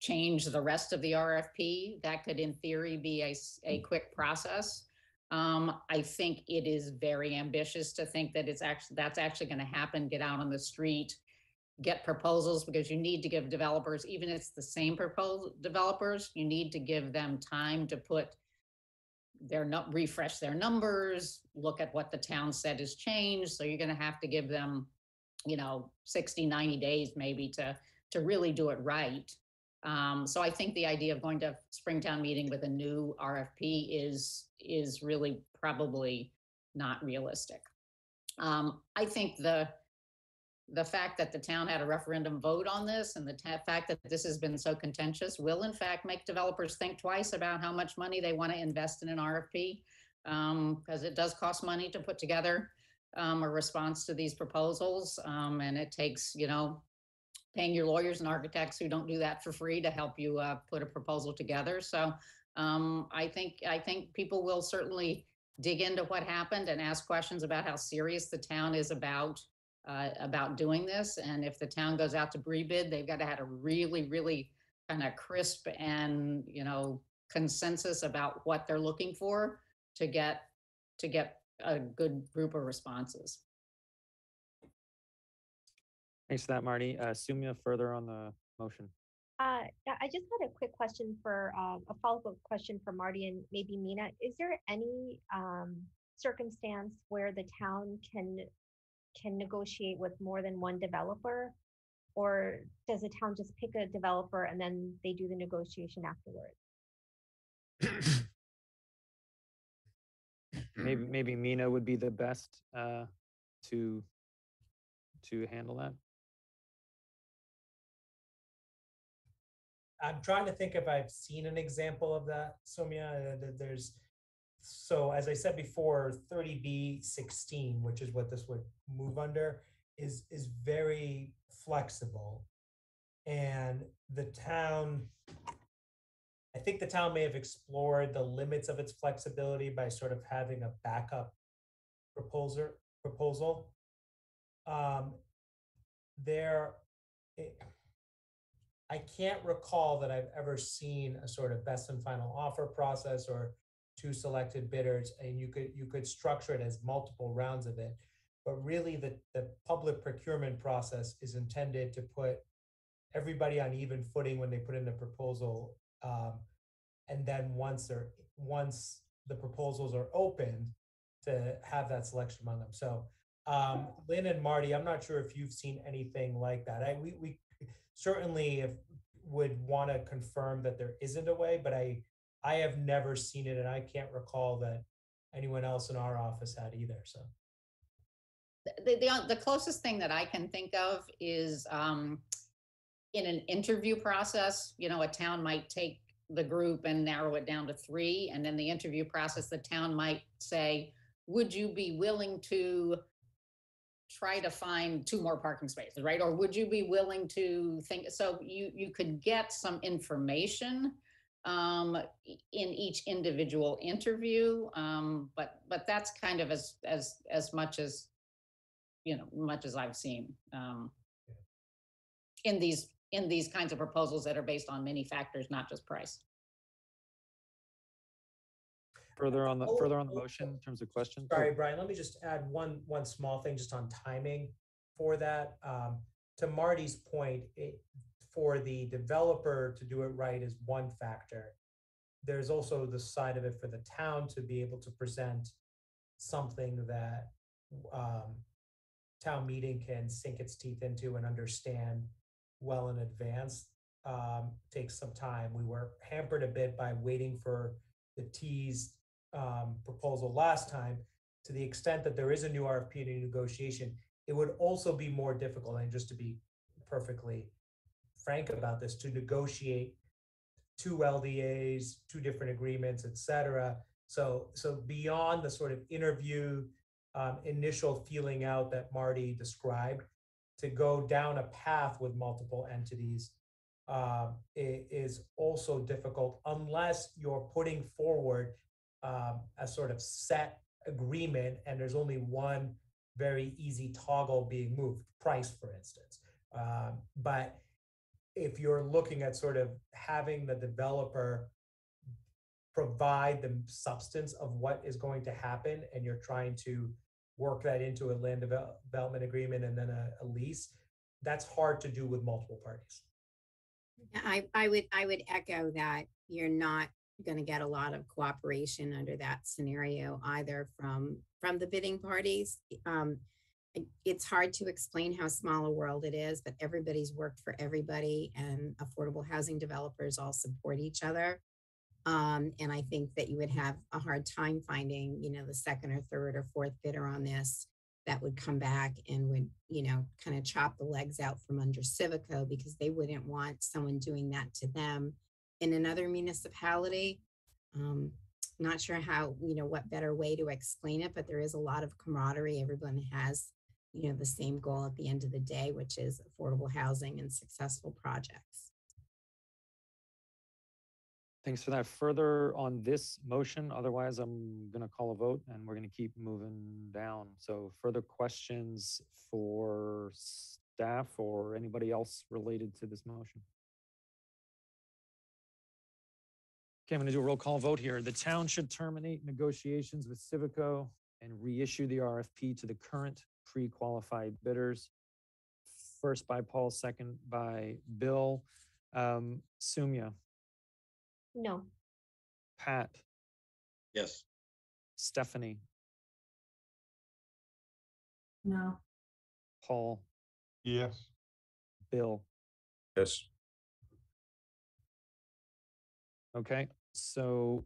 change the rest of the RFP, that could in theory be a, s- a quick process. Um, I think it is very ambitious to think that it's actually, that's actually going to happen, get out on the street, get proposals, because you need to give developers, even if it's the same proposal, developers, you need to give them time to put their, nu- refresh their numbers, look at what the town said has changed. So you're going to have to give them, you know, 60, 90 days maybe to, to really do it right. Um, so I think the idea of going to Springtown meeting with a new RFP is, is really probably not realistic. Um, I think the, the fact that the town had a referendum vote on this and the ta- fact that this has been so contentious will in fact make developers think twice about how much money they want to invest in an RFP. Um, because it does cost money to put together, um, a response to these proposals. Um, and it takes, you know, paying your lawyers and architects who don't do that for free to help you uh, put a proposal together. So um, I think I think people will certainly dig into what happened and ask questions about how serious the town is about uh, about doing this. And if the town goes out to rebid, they've got to have a really, really kind of crisp and you know consensus about what they're looking for to get to get a good group of responses.
Thanks for that, Marty. Uh, Sumya, further on the motion.
Uh, yeah, I just had a quick question for, um, a follow-up question for Marty and maybe Mina. Is there any, um, circumstance where the town can, can negotiate with more than one developer? Or does the town just pick a developer and then they do the negotiation afterwards?
Maybe, maybe Mina would be the best uh, to, to handle that.
I'm trying to think if I've seen an example of that, Somia. Th- There's, so as I said before, thirty B sixteen, which is what this would move under, is, is very flexible. And the town, I think the town may have explored the limits of its flexibility by sort of having a backup proposer, proposal. Um, There, it- I can't recall that I've ever seen a sort of best and final offer process or two selected bidders, and you could, you could structure it as multiple rounds of it. But really, the, the public procurement process is intended to put everybody on even footing when they put in a proposal. um, And then once they're, once the proposals are opened, to have that selection among them. So um, Lynn and Marty, I'm not sure if you've seen anything like that. I, we, we certainly if, would want to confirm that there isn't a way, but I, I have never seen it and I can't recall that anyone else in our office had either, so.
the, the, the closest thing that I can think of is um, in an interview process, you know, a town might take the group and narrow it down to three. And then the interview process, the town might say, would you be willing to try to find two more parking spaces, right? Or would you be willing to think, so you, you could get some information um, in each individual interview. Um, but, but that's kind of as, as, as much as you know, much as I've seen um, in these, in these kinds of proposals that are based on many factors, not just price.
Further on the,
Oh,
further on the
oh,
motion in terms of questions?
Sorry, Brian, let me just add one, one small thing just on timing for that. Um, To Marty's point, it, for the developer to do it right is one factor. There's also the side of it for the town to be able to present something that um, town meeting can sink its teeth into and understand well in advance um, takes some time. We were hampered a bit by waiting for the T's um, proposal last time. To the extent that there is a new RFP and a negotiation, it would also be more difficult, and just to be perfectly frank about this, to negotiate two LDAs, two different agreements, et cetera. So, so beyond the sort of interview, um, initial feeling out that Marty described, to go down a path with multiple entities um, is also difficult unless you're putting forward um, a sort of set agreement and there's only one very easy toggle being moved, price, for instance. Um, but if you're looking at sort of having the developer provide the substance of what is going to happen and you're trying to work that into a land devel- development agreement and then a, a lease, that's hard to do with multiple parties.
I, I would, I would echo that you're not gonna get a lot of cooperation under that scenario either from, from the bidding parties. Um, it's hard to explain how small a world it is, but everybody's worked for everybody and affordable housing developers all support each other. Um, and I think that you would have a hard time finding, you know, the second or third or fourth bidder on this that would come back and would, you know, kind of chop the legs out from under Civico because they wouldn't want someone doing that to them in another municipality. Um, not sure how, you know, what better way to explain it, but there is a lot of camaraderie. Everyone has, you know, the same goal at the end of the day, which is affordable housing and successful projects.
Thanks for that. Further on this motion, otherwise I'm gonna call a vote and we're gonna keep moving down. So further questions for staff or anybody else related to this motion? Okay, I'm gonna do a roll call vote here. The town should terminate negotiations with Civico and reissue the RFP to the current pre-qualified bidders. First by Paul, second by Bill. Um, Sumya,
No.
Pat,
Yes.
Stephanie,
No.
Paul,
Yes.
Bill.
Yes.
Okay, so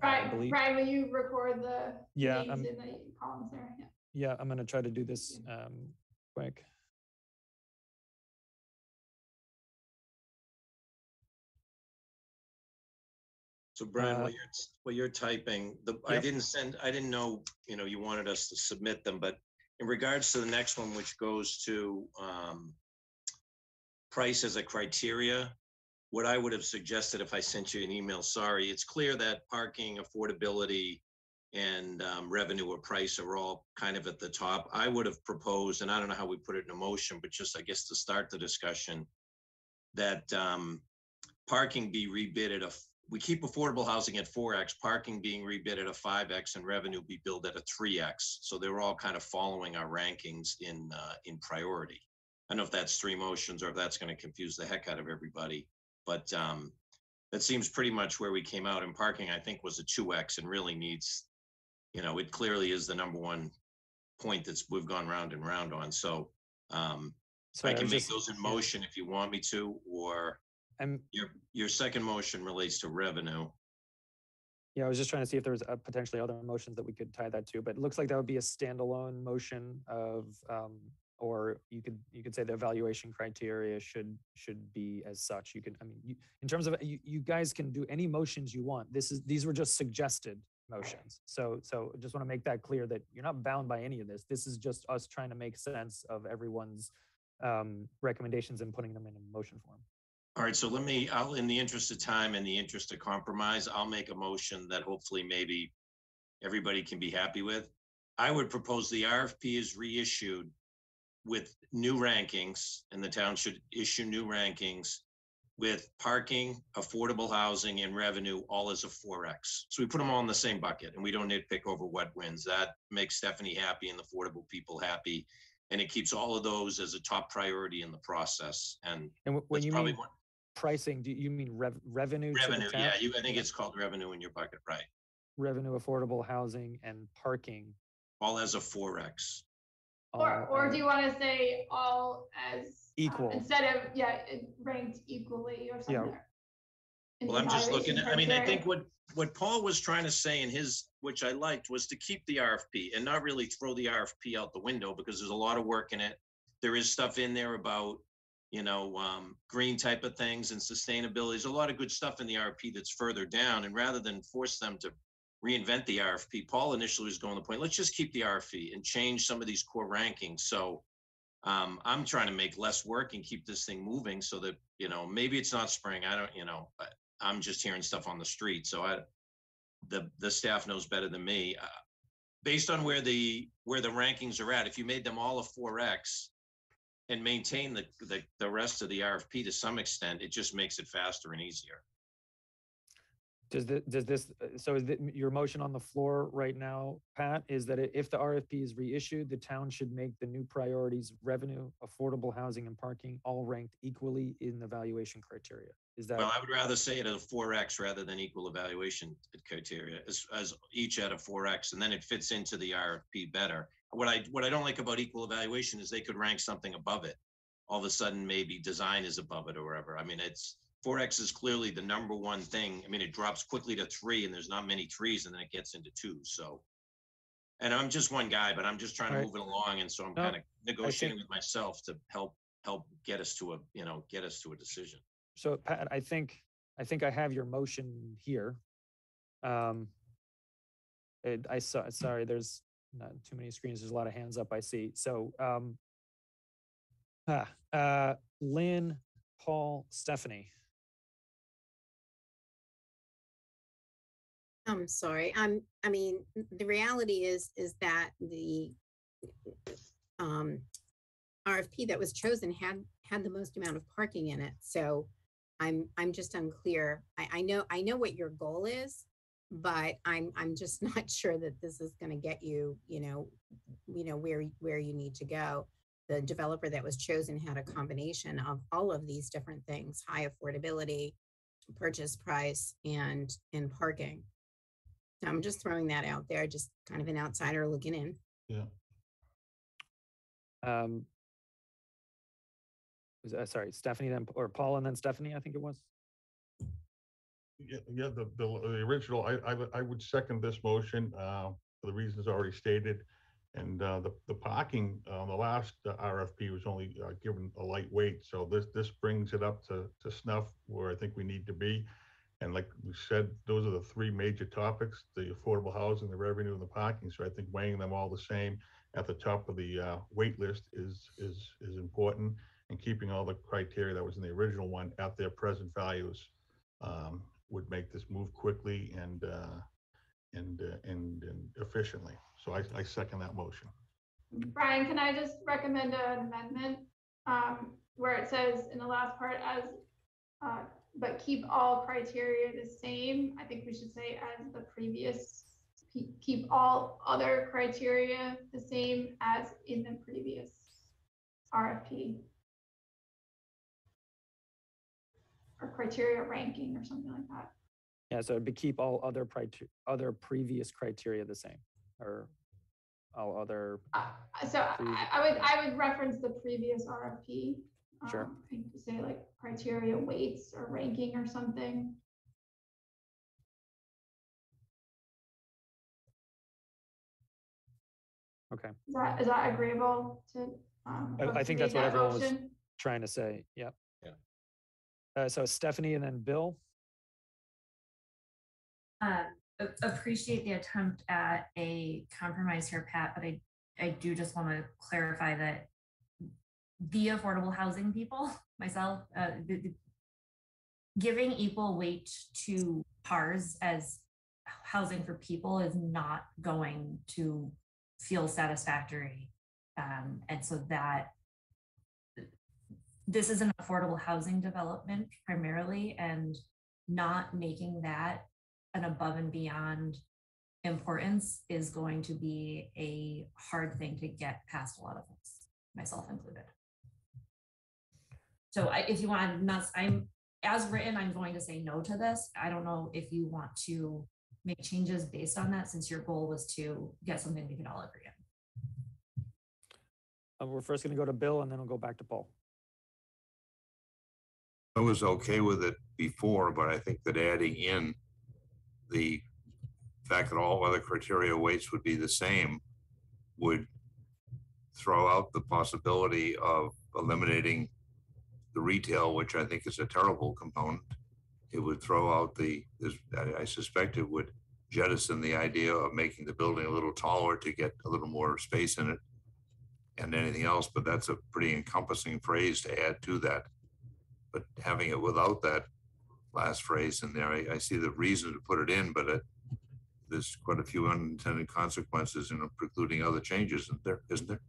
I
Brian,
believe-
Brian, will you record the
Yeah,
names
I'm-
in the columns there? Yeah.
Yeah, I'm gonna try to do this um quick.
So Brian,
Uh,
while you're, while you're typing, the, I didn't send, I didn't know, you know, you wanted us to submit them, but in regards to the next one, which goes to um, price as a criteria, what I would have suggested if I sent you an email, sorry, it's clear that parking, affordability, and um, revenue or price are all kind of at the top. I would have proposed, and I don't know how we put it in a motion, but just, I guess, to start the discussion, that um, parking be rebid at a, we keep affordable housing at four X, parking being rebid at a five X and revenue be billed at a three X. So they're all kind of following our rankings in, uh, in priority. I don't know if that's three motions or if that's going to confuse the heck out of everybody, but, um, that seems pretty much where we came out in parking, I think was a two X and really needs, you know, it clearly is the number one point that's, we've gone round and round on. So, um,
Sorry,
I
I
can
was
make
just-
those in motion if you want me to, or
I'm,
your, your second motion relates to revenue.
yeah, I was just trying to see if there was uh, potentially other motions that we could tie that to, but it looks like that would be a standalone motion of, um, or you could, you could say the evaluation criteria should, should be as such. You could, I mean, you, in terms of, you, you guys can do any motions you want. This is, these were just suggested motions. So, so just want to make that clear that you're not bound by any of this. This is just us trying to make sense of everyone's um, recommendations and putting them in a motion form.
All right, so let me, I'll, in the interest of time and the interest of compromise, I'll make a motion that hopefully maybe everybody can be happy with. I would propose the RFP is reissued with new rankings, and the town should issue new rankings with parking, affordable housing, and revenue, all as a four X. So we put them all in the same bucket, and we don't nitpick over what wins. That makes Stephanie happy and the affordable people happy. And it keeps all of those as a top priority in the process, and
And when you
probably
mean
what,
pricing, do you mean rev- revenue?
Revenue, yeah, you, I think it's called revenue in your bucket, right?
Revenue, affordable housing and parking.
All as a four X.
Or, or do you want to say all as? uh,
Equal.
Instead of, yeah, ranked equally or something. in the
Well, I'm just looking,
evaluation
I mean, I think what, what Paul was trying to say in his, which I liked, was to keep the RFP and not really throw the RFP out the window because there's a lot of work in it. There is stuff in there about, you know, um, green type of things and sustainability. There's a lot of good stuff in the RFP that's further down. And rather than force them to reinvent the RFP, Paul initially was going to the point, let's just keep the RFP and change some of these core rankings. So um, I'm trying to make less work and keep this thing moving so that, you know, maybe it's not spring. I don't, you know, I'm just hearing stuff on the street. So I, the, the staff knows better than me. Uh, Based on where the, where the rankings are at, if you made them all a four X and maintain the, the, the rest of the RFP to some extent, it just makes it faster and easier.
Does the, does this, uh, so is the, your motion on the floor right now, Pat, is that if the RFP is reissued, the town should make the new priorities revenue, affordable housing and parking all ranked equally in the valuation criteria? Is that,
Well, I would rather say it as a four X rather than equal evaluation criteria as, as each at a four X and then it fits into the RFP better. What I, what I don't like about equal evaluation is they could rank something above it. All of a sudden, maybe design is above it or whatever. I mean, it's, four X is clearly the number one thing. I mean, it drops quickly to three and there's not many threes and then it gets into two, so. And I'm just one guy, but I'm just trying to move it along and so I'm
No,
kind of negotiating
think-
with myself to help, help get us to a, you know, get us to a decision.
so Pat, I think, I think I have your motion here. Um. It, I saw, sorry, there's not too many screens. There's a lot of hands up I see. So, um. ah, Uh, Lynn, Paul, Stephanie.
I'm sorry. I'm, I mean, the reality is, is that the um, RFP that was chosen had, had the most amount of parking in it. So I'm, I'm just unclear. I, I know, I know what your goal is, but I'm, I'm just not sure that this is going to get you, you know, you know, where, where you need to go. The developer that was chosen had a combination of all of these different things, high affordability, purchase price and, and parking. So I'm just throwing that out there, just kind of an outsider looking in.
Yeah.
Um. Was, uh, sorry, Stephanie then, or Paul and then Stephanie, I think it was.
Yeah, yeah, the, the, the original, I, I would, I would second this motion, uh, for the reasons already stated. And, uh, the, the parking, uh, the last uh, RFP was only, uh, given a light weight, so this, this brings it up to, to snuff where I think we need to be. And like we said, those are the three major topics, the affordable housing, the revenue and the parking, so I think weighing them all the same at the top of the, uh, wait list is, is, is important. And keeping all the criteria that was in the original one at their present values, um, would make this move quickly and, uh, and, uh, and, and efficiently. So I, I second that motion.
Brian, can I just recommend an amendment? Um, where it says in the last part as, uh, but keep all criteria the same. I think we should say as the previous, keep, all other criteria the same as in the previous RFP. Or criteria ranking or something like that.
Yeah, so it'd be keep all other other previous criteria the same, or all other,
Uh, So I, I would, I would reference the previous RFP.
Sure.
um, I could Say like criteria weights or ranking or something.
okay,
Is that, is that agreeable to? um,
I- I
folks
think
made
that's what
that
everyone was-
motion?
trying to say, yep.
Yeah.
Uh, so Stephanie and then Bill,
Uh, a- appreciate the attempt at a compromise here, Pat, but I, I do just want to clarify that the affordable housing people, myself, uh, the, the- giving equal weight to PARs as housing for people is not going to feel satisfactory. Um, and so that this is an affordable housing development primarily, and not making that an above and beyond importance is going to be a hard thing to get past a lot of us, myself included. So I, if you want, not, I'm, as written, I'm going to say no to this. I don't know if you want to make changes based on that, since your goal was to get something we could all agree on.
Uh, We're first going to go to Bill and then we'll go back to Paul.
I was okay with it before, but I think that adding in the fact that all other criteria weights would be the same would throw out the possibility of eliminating the retail, which I think is a terrible component. It would throw out the, I I suspect it would jettison the idea of making the building a little taller to get a little more space in it and anything else, but that's a pretty encompassing phrase to add to that. But having it without that last phrase in there, I, I see the reason to put it in, but it, there's quite a few unintended consequences in precluding other changes, isn't there? Isn't there?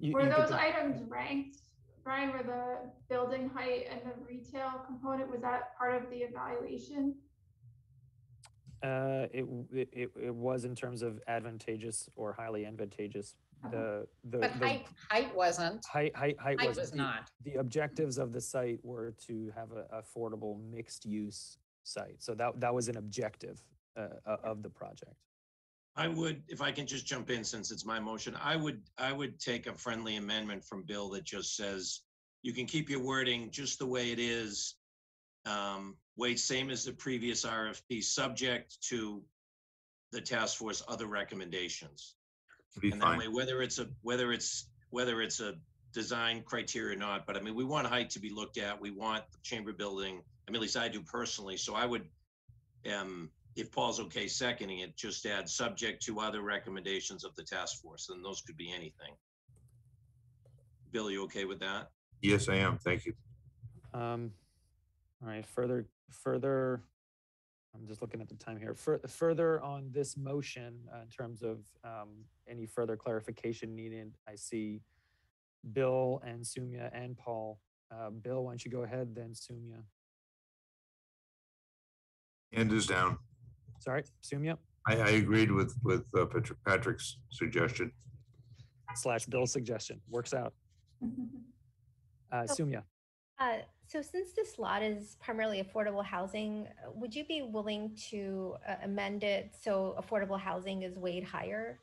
You-
Were
you get
those
to-
items ranked, Brian, were the building height and the retail component, was that part of the evaluation?
Uh, it, it, it, it was in terms of advantageous or highly advantageous. The, the.
But
the
height, height wasn't.
Height, height, height
Height
was.
was
the-
not.
The objectives of the site were to have a affordable mixed-use site. So that, that was an objective, uh, o- of the project.
I would, if I can just jump in since it's my motion, I would, I would take a friendly amendment from Bill that just says, you can keep your wording just the way it is. Um, wait, same as the previous RFP, subject to the task force other recommendations.
Be
And that
fine.
way, whether it's a, whether it's, whether it's a design criteria or not, but I mean, we want height to be looked at. We want the chamber building, I mean, at least I do personally, so I would, um, if Paul's okay seconding it, just add subject to other recommendations of the task force, and those could be anything. Bill, you okay with that?
Yes, I am. Thank you.
Um, all right, further, further, I'm just looking at the time here. Fur- Further on this motion, uh, in terms of um, any further clarification needed, I see Bill and Sumya and Paul. Uh, Bill, why don't you go ahead, then Sumya.
Hand is down.
Sorry, assume Sumya
I, I agreed with, with uh, Patri- Patrick's suggestion.
slash Bill's suggestion. Works out. Uh,
So-
Sumya,
Uh, so since this lot is primarily affordable housing, uh, would you be willing to uh, amend it so affordable housing is weighed higher?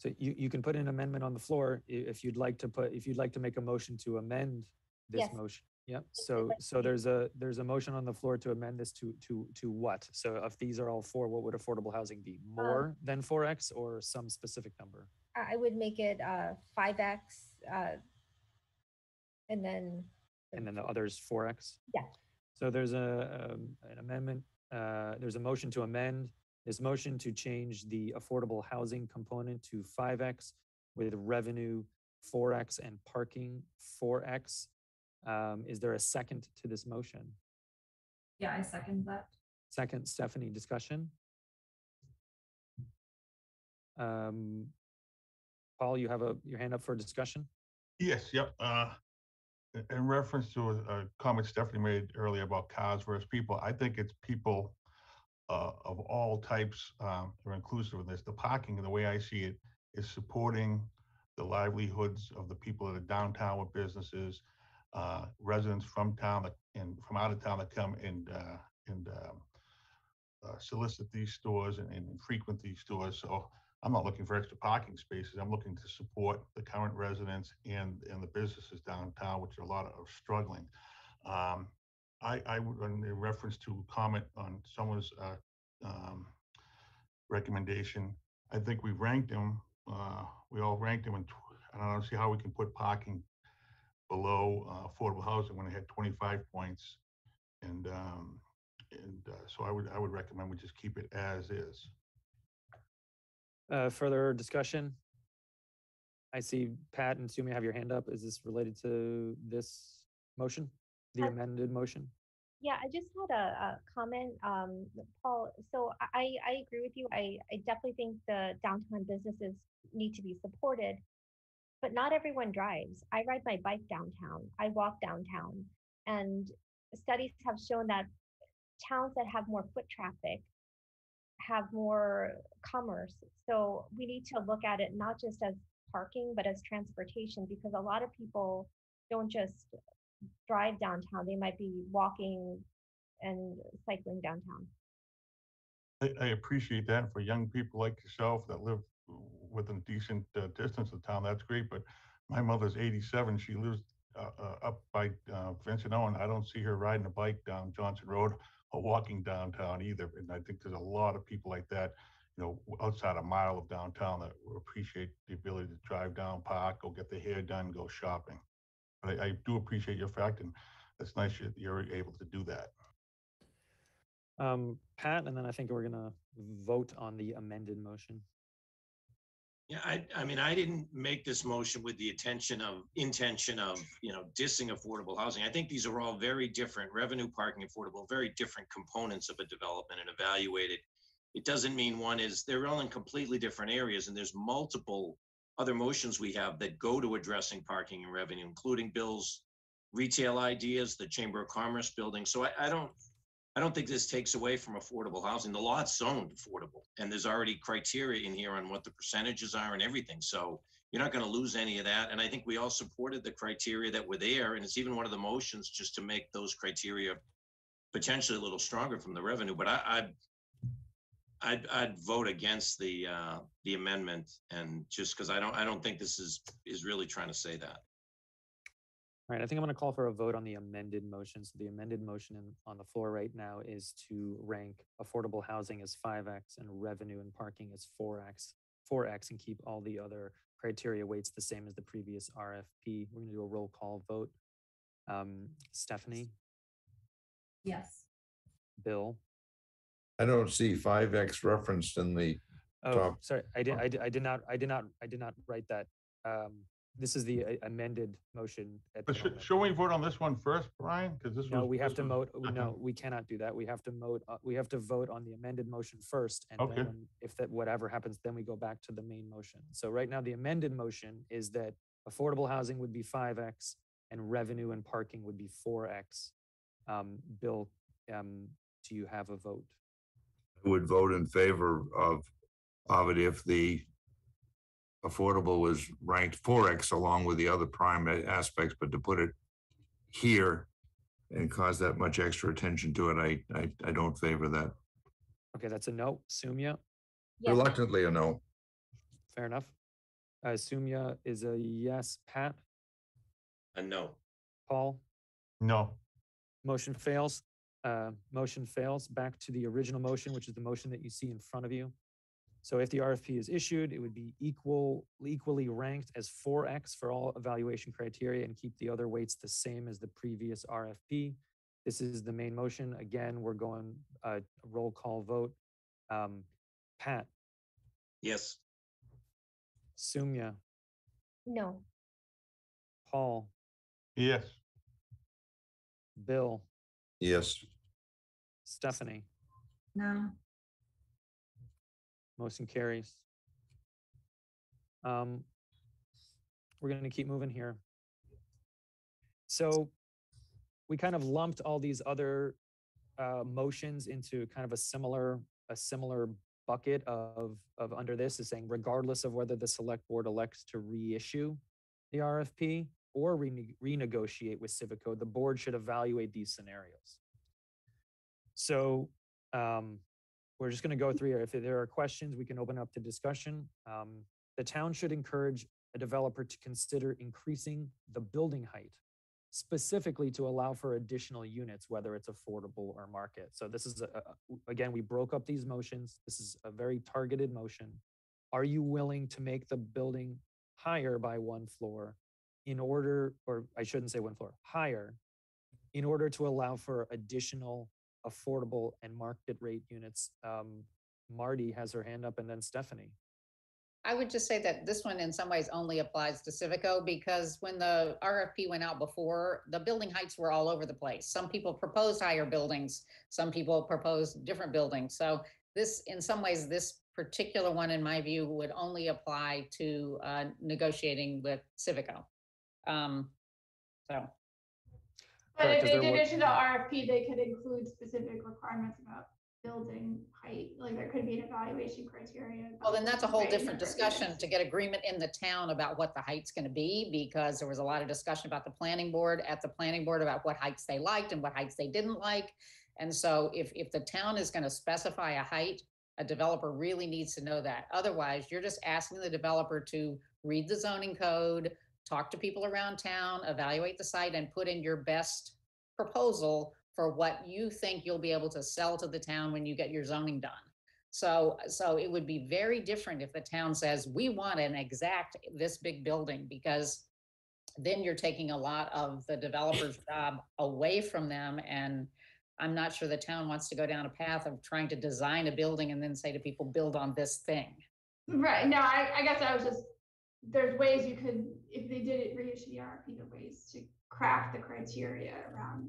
so you, you can put an amendment on the floor i- if you'd like to put, if you'd like to make a motion to amend this
Yes.
motion. Yep, so, so there's a, there's a motion on the floor to amend this to, to, to what? So if these are all four, what would affordable housing be?
Um,
More than four X or some specific number?
I I would make it uh, 5x uh, and then
And then the others four X?
Yeah.
So there's a, um, an amendment, uh, there's a motion to amend this motion to change the affordable housing component to five X with revenue four X and parking four X. Um, is there a second to this motion?
Yeah, I second that.
Second, Stephanie, discussion? Um, Paul, you have a, your hand up for discussion?
Yes, yep. Uh, in- in reference to a, a comment Stephanie made earlier about cars versus people, I think it's people uh, of all types um, are inclusive of this. The parking, the way I see it, is supporting the livelihoods of the people that are downtown with businesses, uh, residents from town that, and from out of town that come and uh, and um, uh, solicit these stores and, and frequent these stores. So I'm not looking for extra parking spaces. I'm looking to support the current residents and, and the businesses downtown, which are a lot of are struggling. Um, I, I would, in in reference to comment on someone's, uh, um, recommendation, I think we ranked them, uh, we all ranked them and I don't see how we can put parking below, uh, affordable housing when it had twenty-five points. And, um, and, uh, so I would, I would recommend we just keep it as is.
Uh, further discussion? I see Pat and Sumi have your hand up. Is this related to this motion? The
Uh,
amended motion?
Yeah, I just had a, a comment, um, Paul. So I, I agree with you. I, I definitely think the downtown businesses need to be supported, but not everyone drives. I ride my bike downtown. I walk downtown, and studies have shown that towns that have more foot traffic have more commerce. So we need to look at it not just as parking, but as transportation, because a lot of people don't just drive downtown. They might be walking and cycling downtown.
I, appreciate that for young people like yourself that live within a decent uh, distance of town. That's great. But my mother's 87. She lives uh, uh, up by uh, Vinson-Owen. I don't see her riding a bike down Johnson Road or walking downtown either. And I think there's a lot of people like that, you know, outside a mile of downtown that appreciate the ability to drive down, park, go get their hair done, go shopping. But I, I do appreciate your fact, and it's nice that you're able to do that.
Um, Pat, and then I think we're gonna vote on the amended motion.
Yeah, I, I mean, I didn't make this motion with the intention of, intention of, you know, dissing affordable housing. I think these are all very different, revenue parking affordable, very different components of a development and evaluated. It doesn't mean one is, they're all in completely different areas and there's multiple other motions we have that go to addressing parking and revenue, including Bill's retail ideas, the Chamber of Commerce building. So I, I don't, I don't think this takes away from affordable housing. The lot's zoned affordable, and there's already criteria in here on what the percentages are and everything. So you're not going to lose any of that. And I think we all supported the criteria that were there, and it's even one of the motions just to make those criteria potentially a little stronger from the revenue. But I, I'd, I'd, I'd vote against the uh, the amendment, and just because I don't, I don't think this is is really trying to say that.
All right, I think I'm gonna call for a vote on the amended motion. So the amended motion in- on the floor right now is to rank affordable housing as five X and revenue and parking as four X, four X and keep all the other criteria weights the same as the previous RFP. We're gonna do a roll call vote. Um, Stephanie,
Yes.
Bill,
I don't see five X referenced in the,
oh,
Top.
sorry, I did. I did, I did not, I did not, I did not write that. Um, this is the uh, amended motion at the
But should,
moment.
should we vote on this one first, Brian? Because this was.
No, we have
this
to
was-
vote, no, we cannot do that. We have to vote, uh, we have to vote on the amended motion first. And
Okay.
then when- if that, whatever happens, then we go back to the main motion. So right now, the amended motion is that affordable housing would be five X and revenue and parking would be four X. Um, Bill, um, do you have a vote?
I would vote in favor of, of it if the affordable was ranked four X along with the other prime aspects, but to put it here and cause that much extra attention to it, I, I, I don't favor that.
Okay, that's a no. Sumya,
Yes.
Reluctantly a no.
fair enough. Uh, Sumya is a yes. Pat,
A no.
Paul?
No,
Motion fails. Uh, Motion fails. Back to the original motion, which is the motion that you see in front of you. So if the RFP is issued, it would be equal, equally ranked as 4X for all evaluation criteria and keep the other weights the same as the previous RFP. This is the main motion. Again, we're going uh, roll call vote. Um, Pat,
Yes.
Sumya,
No.
Paul,
yes,
Bill,
Yes.
Stephanie.
No.
Motion carries. Um, we're gonna keep moving here. So we kind of lumped all these other uh, motions into kind of a similar, a similar bucket of, of under this is saying regardless of whether the select board elects to reissue the RFP or rene- renegotiate with Civico, the board should evaluate these scenarios. So um, we're just going to go through here. If there are questions, we can open up to discussion. Um, the town should encourage a developer to consider increasing the building height specifically to allow for additional units, whether it's affordable or market. So this is, a, again, we broke up these motions. This is a very targeted motion. Are you willing to make the building higher by one floor in order, or I shouldn't say one floor, higher, in order to allow for additional affordable and market rate units. Um, Marty has her hand up and then Stephanie.
I would just say that this one in some ways only applies to Civico because when the RFP went out before, the building heights were all over the place. Some people proposed higher buildings, some people proposed different buildings. So this, in some ways, this particular one, in my view, would only apply to uh, negotiating with Civico. Um, So,
But
Correct,
in
'cause there
in
wa-
addition to RFP, they could include specific requirements about building height, like there could be an evaluation criteria.
well, then that's a whole
height and
different discussion to get agreement in the town about what the height's going to be because there was a lot of discussion about the planning board at the planning board about what heights they liked and what heights they didn't like. And so if, if the town is going to specify a height, a developer really needs to know that. Otherwise, you're just asking the developer to read the zoning code, talk to people around town, evaluate the site and put in your best proposal for what you think you'll be able to sell to the town when you get your zoning done. So, so it would be very different if the town says, we want an exact this big building because then you're taking a lot of the developer's job away from them and I'm not sure the town wants to go down a path of trying to design a building and then say to people, build on this thing.
Right, no, I, I guess I was just, there's ways you could, if they did it reissue the RFP, there are ways to craft the criteria around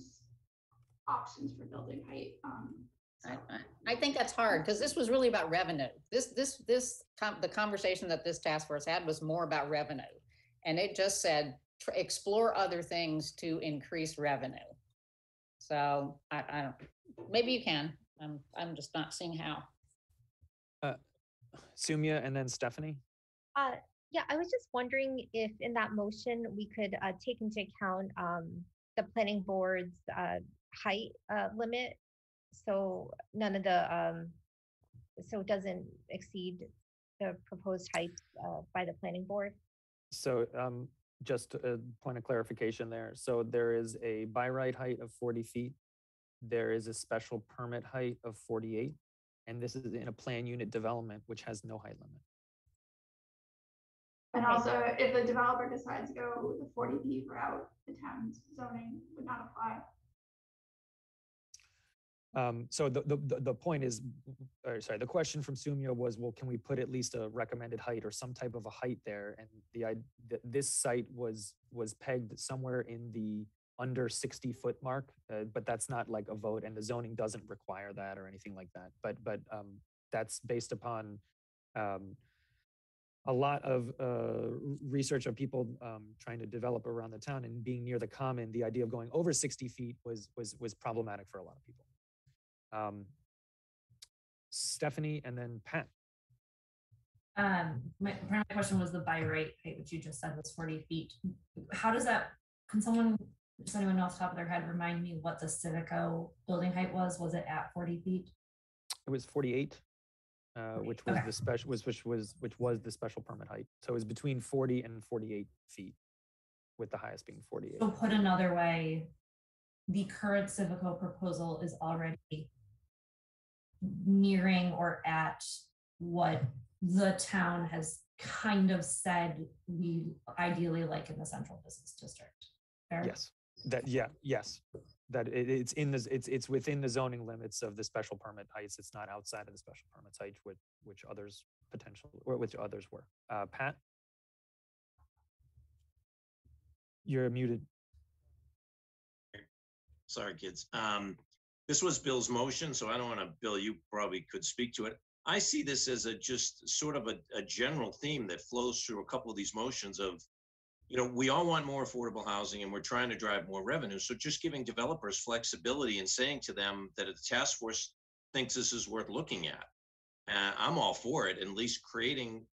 options for building height. Um,
I,
so-
I- I think that's hard because this was really about revenue. This, this, this, com- the conversation that this task force had was more about revenue. And it just said, tr- explore other things to increase revenue. So I, I don't, maybe you can. I'm, I'm just not seeing how.
Sumia and then Stephanie.
Uh, yeah, I was just wondering if in that motion, we could uh, take into account um, the planning board's uh, height uh, limit. So none of the, um, so it doesn't exceed the proposed height uh, by the planning board.
So um, just a point of clarification there. So there is a by right height of 40 feet. There is a special permit height of 48. And this is in a plan unit development, which has no height limit.
And
Okay.
also, if the developer decides to go the forty B route, the town's zoning would not apply.
Um, so the, the, the- the point is, or sorry, the question from Sumya was, well, can we put at least a recommended height or some type of a height there? And the, i- th- this site was, was pegged somewhere in the under 60 foot mark, uh, but that's not like a vote and the zoning doesn't require that or anything like that. But, but, um, that's based upon, um, a lot of, uh, research of people, um, trying to develop around the town and being near the common, the idea of going over 60 feet was, was, was problematic for a lot of people. Um, Stephanie and then Pat.
Um, my, my question was the by right height, which you just said was forty feet. How does that, can someone, does anyone off the top of their head remind me what the Civico building height was? Was it at forty feet?
It was 48, uh, which was the special, was, which was, which was the special permit height. So it was between 40 and 48 feet, with the highest being 48.
So put another way, the current Civico proposal is already nearing or at what the town has kind of said we ideally like in the central business district. Fair?
Yes, that, yeah, yes. That it, it's in this, it's, it's within the zoning limits of the special permit heights. It's not outside of the special permit height, which, which others potential, or which others were. Uh, Pat? You're muted.
Sorry, kids. Um, this was Bill's motion, so I don't want to, Bill, you probably could speak to it. I see this as a just sort of a, a general theme that flows through a couple of these motions of, you know, we all want more affordable housing and we're trying to drive more revenue. So just giving developers flexibility and saying to them that the task force thinks this is worth looking at. Uh, I'm all for it, at least creating,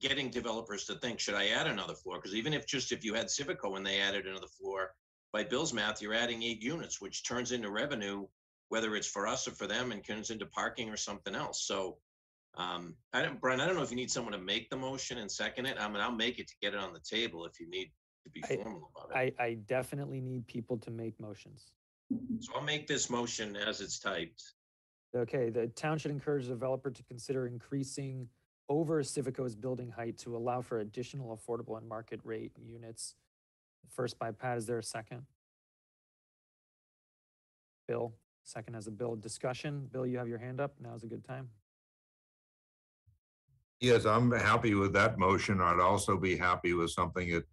getting developers to think, should I add another floor? Because even if just if you had Civico and they added another floor, by Bill's math, you're adding eight units, which turns into revenue, whether it's for us or for them and turns into parking or something else. So um, I don't, Brian, I don't know if you need someone to make the motion and second it. I mean, I'll make it to get it on the table if you need to be
I-
formal about it.
I, I definitely need people to make motions.
So I'll make this motion as it's typed.
Okay, the town should encourage the developer to consider increasing over Civico's building height to allow for additional affordable and market rate units. First by Pat, is there a second? Bill, second as a bill discussion. Bill, you have your hand up. Now's a good time.
Yes, I'm happy with that motion. I'd also be happy with something that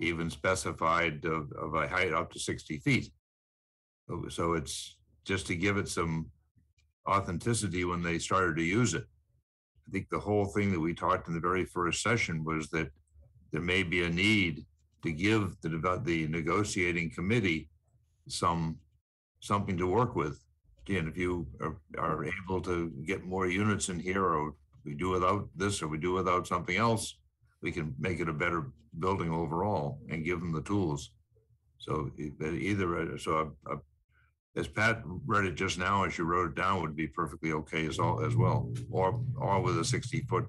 even specified of, of a height up to sixty feet. So- it's just to give it some authenticity when they started to use it. I think the whole thing that we talked in the very first session was that there may be a need to give the, the negotiating committee some, something to work with. Again, if you are, are able to get more units in here, or we do without this, or we do without something else, we can make it a better building overall and give them the tools. So e- either, uh, so I, I as Pat read it just now, as you wrote it down, would be perfectly okay as all, as well, or, or with a sixty foot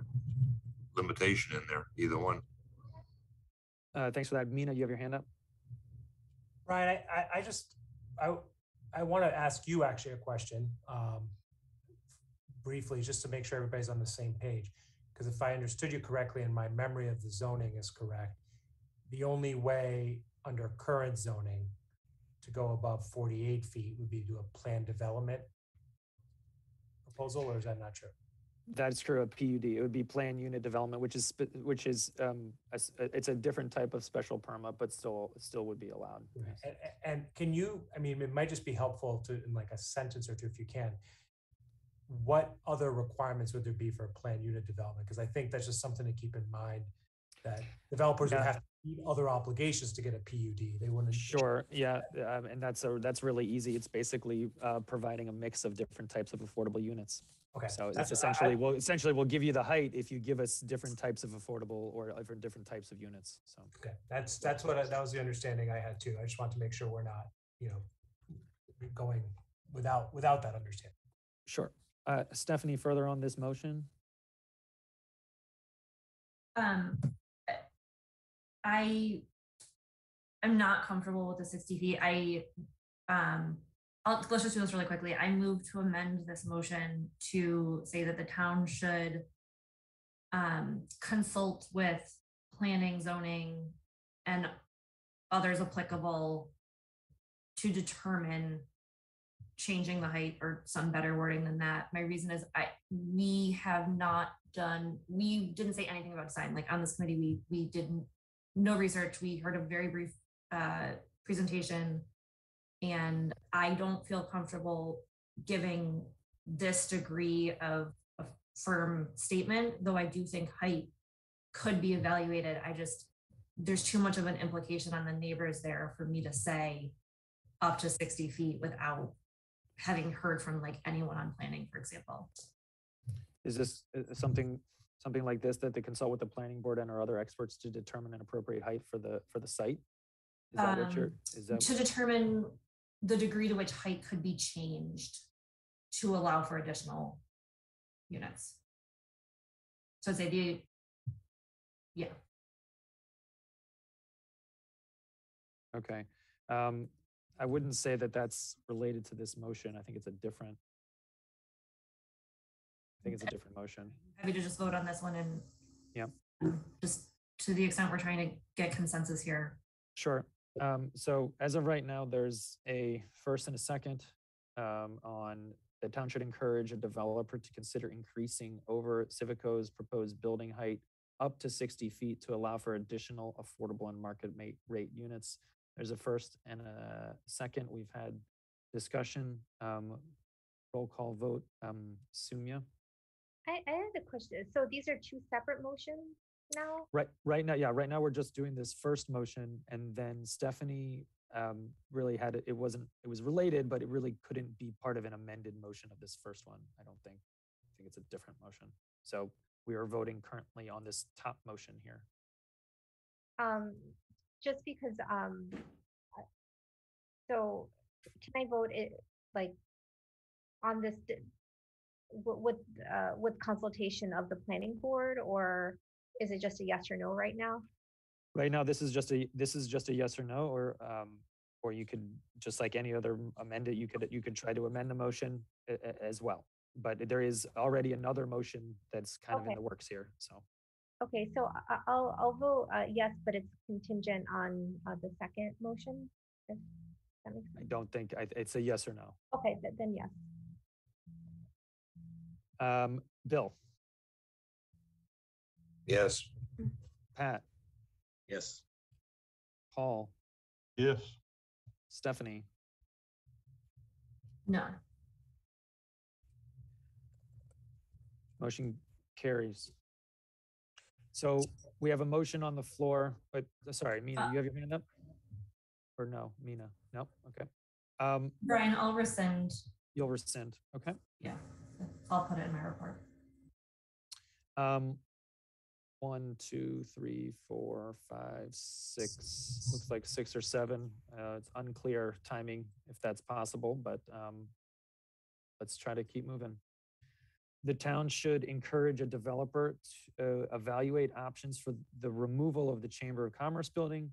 limitation in there, either one.
Uh, thanks for that. Mina, you have your hand up?
Brian, I, I, I just, I, I want to ask you actually a question, um, briefly, just to make sure everybody's on the same page. Because if I understood you correctly and my memory of the zoning is correct, the only way under current zoning to go above forty-eight feet would be to do a planned development proposal, or is that not true?
That's true, a PUD. It would be planned unit development, which is, spe- which is, um, a s- a- it's a different type of special permit, but still, still would be allowed.
And, and can you, I mean, it might just be helpful to, in like a sentence or two, if you can, what other requirements would there be for a planned unit development? Because I think that's just something to keep in mind, that developers would have to meet other obligations to get a PUD. They wouldn't.
Sure, yeah, um, and that's a, that's really easy. It's basically, uh, providing a mix of different types of affordable units.
Okay.
So it's
that's- I-
essentially,
I-
well, essentially, we'll give you the height if you give us different types of affordable or different, different types of units, so.
Okay, that's, that's what, I- that was the understanding I had too. I just want to make sure we're not, you know, going without, without that understanding.
Sure. Uh, Stephanie, further on this motion?
Um, I am not comfortable with the sixty feet. I, um, I'll, let's just do this really quickly. I move to amend this motion to say that the town should um, consult with planning, zoning, and others applicable to determine changing the height or some better wording than that. My reason is I, we have not done, we didn't say anything about design, like on this committee, we, we didn't, no research, we heard a very brief, uh, presentation. And I don't feel comfortable giving this degree of a firm statement, though I do think height could be evaluated. I just, there's too much of an implication on the neighbors there for me to say up to sixty feet without having heard from like anyone on planning, for example.
Is this uh, something, something like this that they consult with the planning board and or other experts to determine an appropriate height for the, for the site? Is that what you're,
Um,
is that?
To determine the degree to which height could be changed to allow for additional units. So say the, yeah,
Okay. Um, I wouldn't say that that's related to this motion. I think it's a different. I think it's a different motion.
happy to just vote on this one and.
Yep.
um, Just to the extent we're trying to get consensus here.
Sure. Um, so as of right now, there's a first and a second um, on the town should encourage a developer to consider increasing over Civico's proposed building height up to 60 feet to allow for additional affordable and market ma- rate units. There's a first and a second. We've had discussion. Um, roll call vote. Um, Sumya.
I, I had a question. So these are two separate motions now?
Right, right now, yeah, right now we're just doing this first motion and then Stephanie um, really had, it it wasn't, it was related, but it really couldn't be part of an amended motion of this first one, I don't think. I think it's a different motion. So we are voting currently on this top motion here.
Um, just because, um, so can I vote it, like, on this, d- with, uh, with consultation of the planning board, or is it just a yes or no right now?
Right now, this is just a, this is just a yes or no, or, um, or you could, just like any other amend it. you could, you could try to amend the motion a- a- as well. But there is already another motion that's kind of in
Okay.
the works here, so.
Okay, so I- I- I'll, I'll vote, uh, yes, but it's contingent on, uh, the second motion. if that makes
I
sense.
don't think, I- it's a yes or no.
Okay, th- then yes.
Um, Bill,
Yes.
Pat,
Yes.
Paul,
Yes,
Stephanie,
No,
motion carries. So we have a motion on the floor, but, uh, sorry, Mina,
Uh,
you have your hand up? Or no, Mina? No, okay. Um,
Brian, I'll rescind.
you'll rescind, okay?
Yeah, I'll put it in my report.
Um, one, two, three, four, five, six, looks like six or seven. Uh, It's unclear timing if that's possible, but um, let's try to keep moving. The town should encourage a developer to uh, evaluate options for the removal of the Chamber of Commerce building,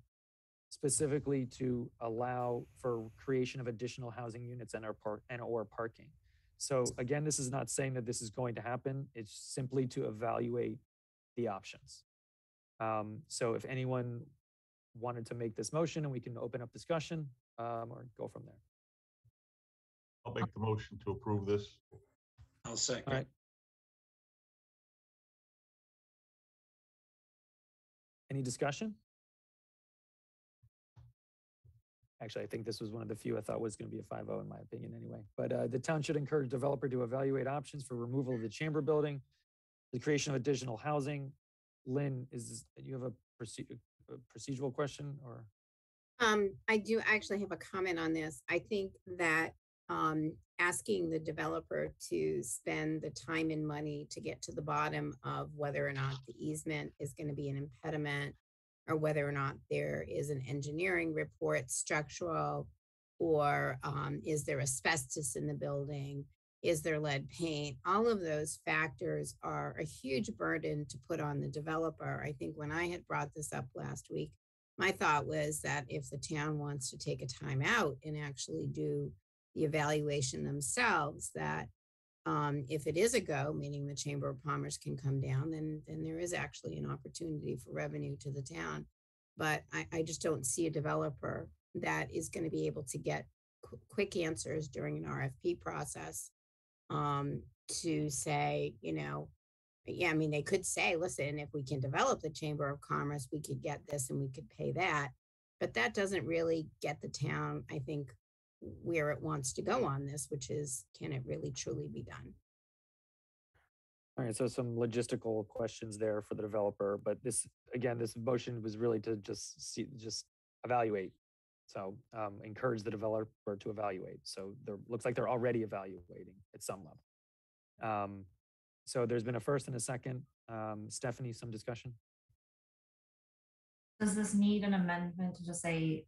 specifically to allow for creation of additional housing units and or park and or parking. So again, this is not saying that this is going to happen. It's simply to evaluate the options. Um, so if anyone wanted to make this motion and we can open up discussion um, or go from there.
I'll make the motion to approve this.
I'll
All
second.
right. Any discussion? Actually, I think this was one of the few I thought was going to be a 5-0 in my opinion anyway. But uh, the town should encourage developer to evaluate options for removal of the chamber building, the creation of additional housing. Lynn, is, you have a a procedural question or?
Um, I do actually have a comment on this. I think that um, asking the developer to spend the time and money to get to the bottom of whether or not the easement is going to be an impediment or whether or not there is an engineering report structural or um, is there asbestos in the building? Is there lead paint? All of those factors are a huge burden to put on the developer. I think when I had brought this up last week, my thought was that if the town wants to take a time out and actually do the evaluation themselves, that um, if it is a go, meaning the Chamber of Commerce can come down, then, then there is actually an opportunity for revenue to the town. But I, I just don't see a developer that is going to be able to get qu- quick answers during an RFP process um, to say, you know, yeah, I mean, they could say, listen, if we can develop the Chamber of Commerce, we could get this and we could pay that. But that doesn't really get the town, I think, where it wants to go on this, which is, can it really truly be done?
All right, so some logistical questions there for the developer, but this, again, this motion was really to just see, just evaluate. So um, encourage the developer to evaluate. So there, looks like they're already evaluating at some level. Um, So there's been a first and a second. Um, Stephanie, some discussion?
Does this need an amendment to just say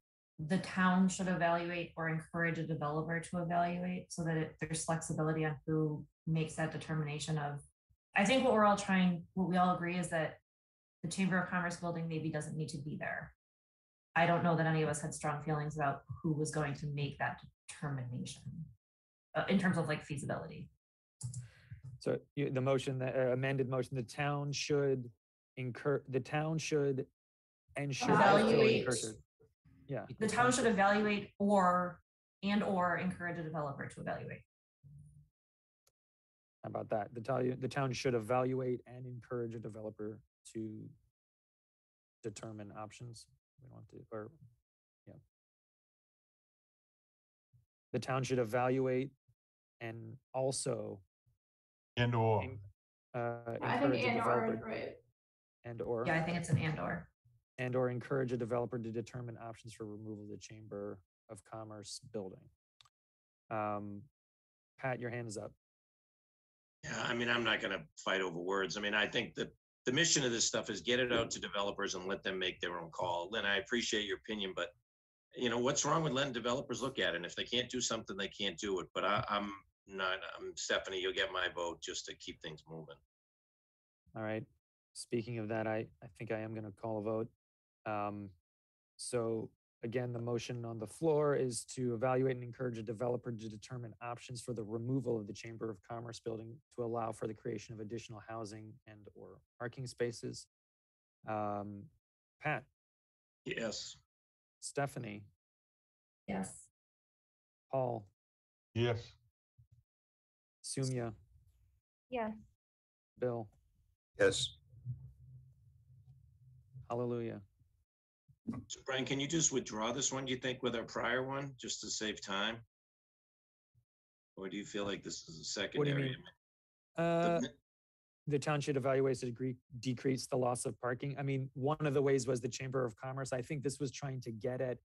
the town should evaluate or encourage a developer to evaluate so that it- there's flexibility on who makes that determination of? I think what we're all trying, what we all agree is that the Chamber of Commerce building maybe doesn't need to be there. I don't know that any of us had strong feelings about who was going to make that determination uh, in terms of like feasibility.
So you- the motion, that uh, amended motion, the town should incur, the town should and should. also
Evaluate.
Encourage it. Yeah.
The town should evaluate or, and or encourage a developer to evaluate.
How about that? The town, the town should evaluate and encourage a developer to determine options. We don't want to, or, yeah. The town should evaluate and also
And or,
uh,
I think
encourage a
and or
developer
right.
and or.
Yeah, I think it's an and or.
And or encourage a developer to determine options for removal of the Chamber of Commerce building. Um, Pat, your hand is up.
Yeah, I mean, I'm not gonna fight over words. I mean, I think that the mission of this stuff is get it out to developers and let them make their own call. Lynn, I appreciate your opinion, but you know, what's wrong with letting developers look at it? And if they can't do something, they can't do it. But I, I'm not, I'm Stephanie, you'll get my vote just to keep things moving.
All right. Speaking of that, I, I think I am going to call a vote. Um, so again, the motion on the floor is to evaluate and encourage a developer to determine options for the removal of the Chamber of Commerce building to allow for the creation of additional housing and or parking spaces. Um, Pat,
Yes.
Stephanie,
Yes.
Paul,
yes,
Sumya,
Yes.
Bill,
Yes.
hallelujah.
So Brian, can you just withdraw this one, do you think, with our prior one, just to save time? Or do you feel like this is a
What do you
secondary?
mean? Uh,
The-
the town should evaluate to degree, decrease the loss of parking. I mean, one of the ways was the Chamber of Commerce. I think this was trying to get at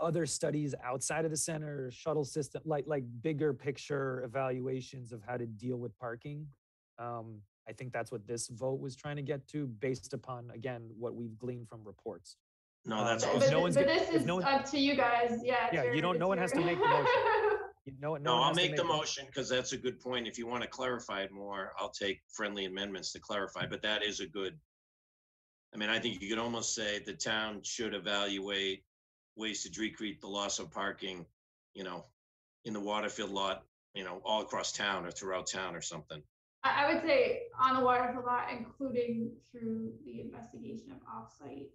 other studies outside of the center, shuttle system, like, like bigger picture evaluations of how to deal with parking. Um, I think that's what this vote was trying to get to, based upon, again, what we've gleaned from reports.
No, uh,
that's,
But,
awesome.
no one's
but
get-
this
if
is
no one-
up to you guys, yeah. it's
Yeah, you don't- no
it's
one has to
your-
make the motion. You know, no
no,
one
I'll
has to
make the motion because that's a good point. If you want to clarify it more, I'll take friendly amendments to clarify, but that is a good. I mean, I think you could almost say the town should evaluate ways to decrease the loss of parking, you know, in the Waterfield lot, you know, all across town or throughout town or something.
I, I would say on the Waterfield lot, including through the investigation of offsite.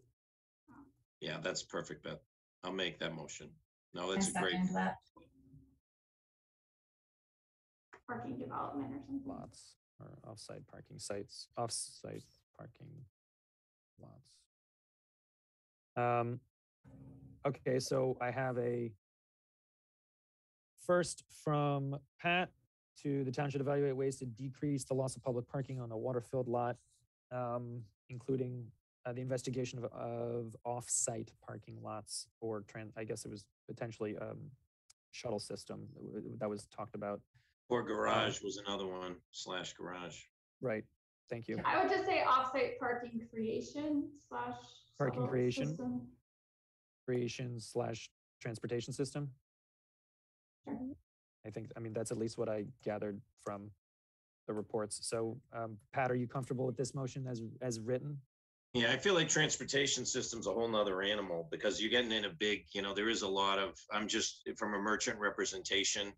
Yeah, that's perfect, Beth. I'll make that motion. No, that's a great.
second that.
Parking development or something.
Lots or offsite parking sites, offsite parking lots. Um, okay, so I have a first from Pat to the town should evaluate ways to decrease the loss of public parking on the Waterfield lot, um, including uh, the investigation of, of off-site parking lots or trans, I guess it was potentially, um, shuttle system that w- that was talked about.
Or garage was another one slash garage.
Right, thank you.
I would just say offsite parking creation slash.
Parking
shuttle
creation.
system.
Creation slash transportation system.
Sure.
I think, I mean, that's at least what I gathered from the reports. So, um, Pat, are you comfortable with this motion as, as written?
Yeah, I feel like transportation system's a whole nother animal because you're getting in a big, you know, there is a lot of, I'm just from a merchant representation.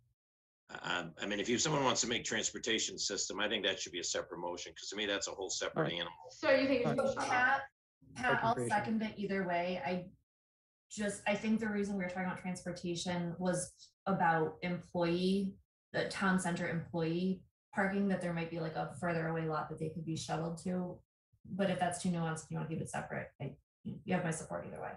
Uh, I mean, if you, someone wants to make transportation system, I think that should be a separate motion, because to me, that's a whole separate
Alright.
animal.
So you think it should
Alright.
be shuttle?
Pat, Pat, I'll
creation.
second it either way. I just, I think the reason we were talking about transportation was about employee, the town center employee parking, that there might be like a further away lot that they could be shuttled to. But if that's too nuanced, if you want to keep it separate, I, you have my support either way.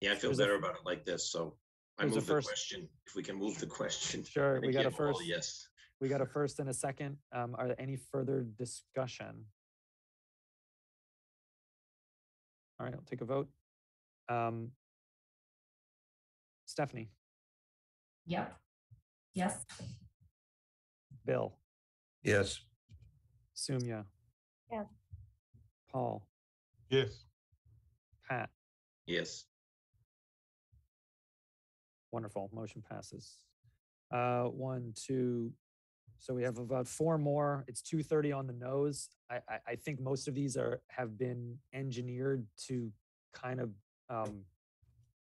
Yeah, I feel
There's a-
better about it like this, so I
there's a
move the
first-
question, if we can move the question.
Sure,
I
we
think
got
you
a
have all
first.
Yes.
We got a first and a second. Um, are there any further discussion? All right, I'll take a vote. Um, Stephanie,
Yep. Yes.
Bill,
Yes.
Sumya.
Yes.
Paul,
Yes,
Pat,
Yes.
wonderful, motion passes. Uh, one, two, so we have about four more. It's two thirty on the nose. I, I, I think most of these are, have been engineered to kind of, um,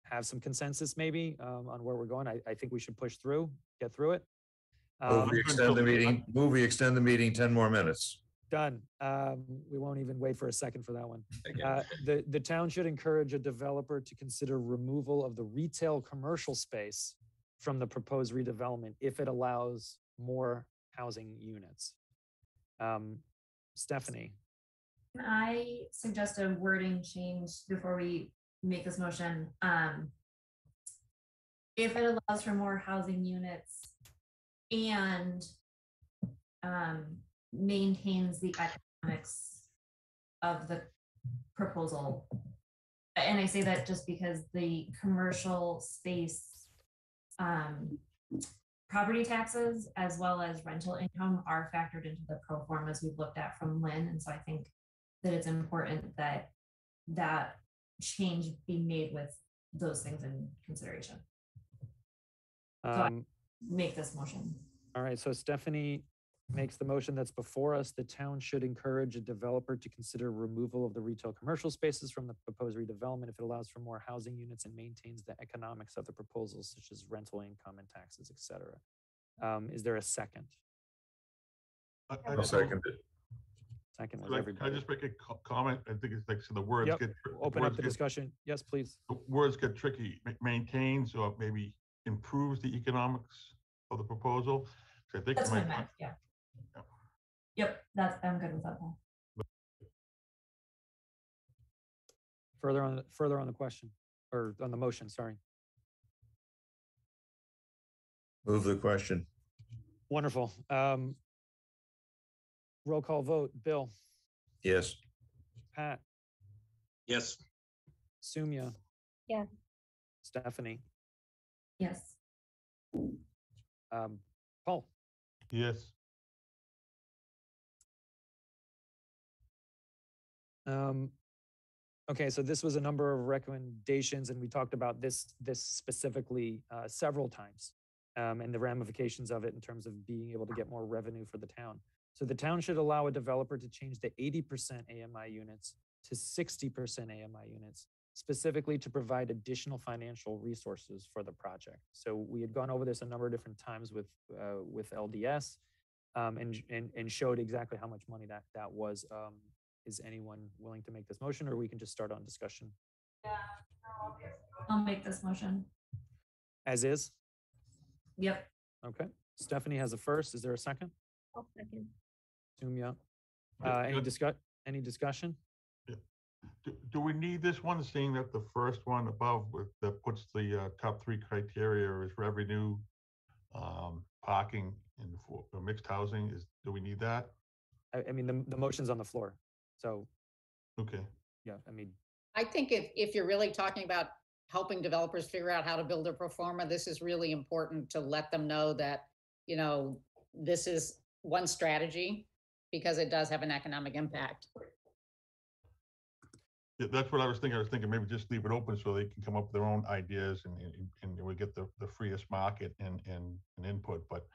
have some consensus maybe, um, on where we're going. I, I think we should push through, get through it.
Move
Um,
we extend the meeting, move we extend the meeting ten more minutes.
Done. Um, we won't even wait for a second for that one. Uh, the, the town should encourage a developer to consider removal of the retail commercial space from the proposed redevelopment if it allows more housing units. Um, Stephanie,
Can I suggest a wording change before we make this motion? Um, If it allows for more housing units and um, maintains the economics of the proposal. And I say that just because the commercial space um, property taxes as well as rental income are factored into the pro formas we've looked at from Lynn. And so I think that it's important that that change be made with those things in consideration. I-
um,
Make this motion.
all right, so Stephanie makes the motion that's before us. The town should encourage a developer to consider removal of the retail commercial spaces from the proposed redevelopment if it allows for more housing units and maintains the economics of the proposals such as rental income and taxes, et cetera. Um, is there a second?
I- I
I'll
just-
second it.
Second was
Can I- can I
everybody.
just make a co- comment? I think it's like, so the words
Yep,
get. tr-
Open
words
up the
get-
discussion. Yes, please.
the Words get tricky, Ma- maintains or maybe improves the economics of the proposal. So I think.
That's
it
what I meant, yeah.
Yep.
Yep, that's, I'm good with that. Paul.
Further on, the- further on the question, or on the motion, sorry.
Move the question.
Wonderful. Um, roll call vote. Bill,
Yes.
Pat,
Yes.
Sumya.
Yeah.
Stephanie,
Yes.
Um, Paul?
Yes.
Um, Okay, so this was a number of recommendations, and we talked about this this specifically uh, several times, um, and the ramifications of it in terms of being able to get more revenue for the town. So the town should allow a developer to change the 80% AMI units to 60% AMI units specifically to provide additional financial resources for the project. So we had gone over this a number of different times with, uh, with LDS um, and, and, and showed exactly how much money that, that was. Um, is anyone willing to make this motion or we can just start on discussion Yeah,
I'll make this motion.
as is?
Yep.
Okay, Stephanie has a first. Is there a second?
I'll second.
Sumya, uh, any
Good.
discuss, any discussion?
Do, do we need this one, seeing that the first one above with, that puts the uh, top three criteria is revenue, um, parking and for for mixed housing is, do we need that?
I, I mean, the, the motion's on the floor. So,
Okay,
yeah, I mean,
I think if, if you're really talking about helping developers figure out how to build a pro forma, this is really important to let them know that, you know, this is one strategy because it does have an economic impact.
Yeah, that's what I was thinking. I was thinking maybe just leave it open so they can come up with their own ideas and, and, and we get the, the freest market and, and, and input, but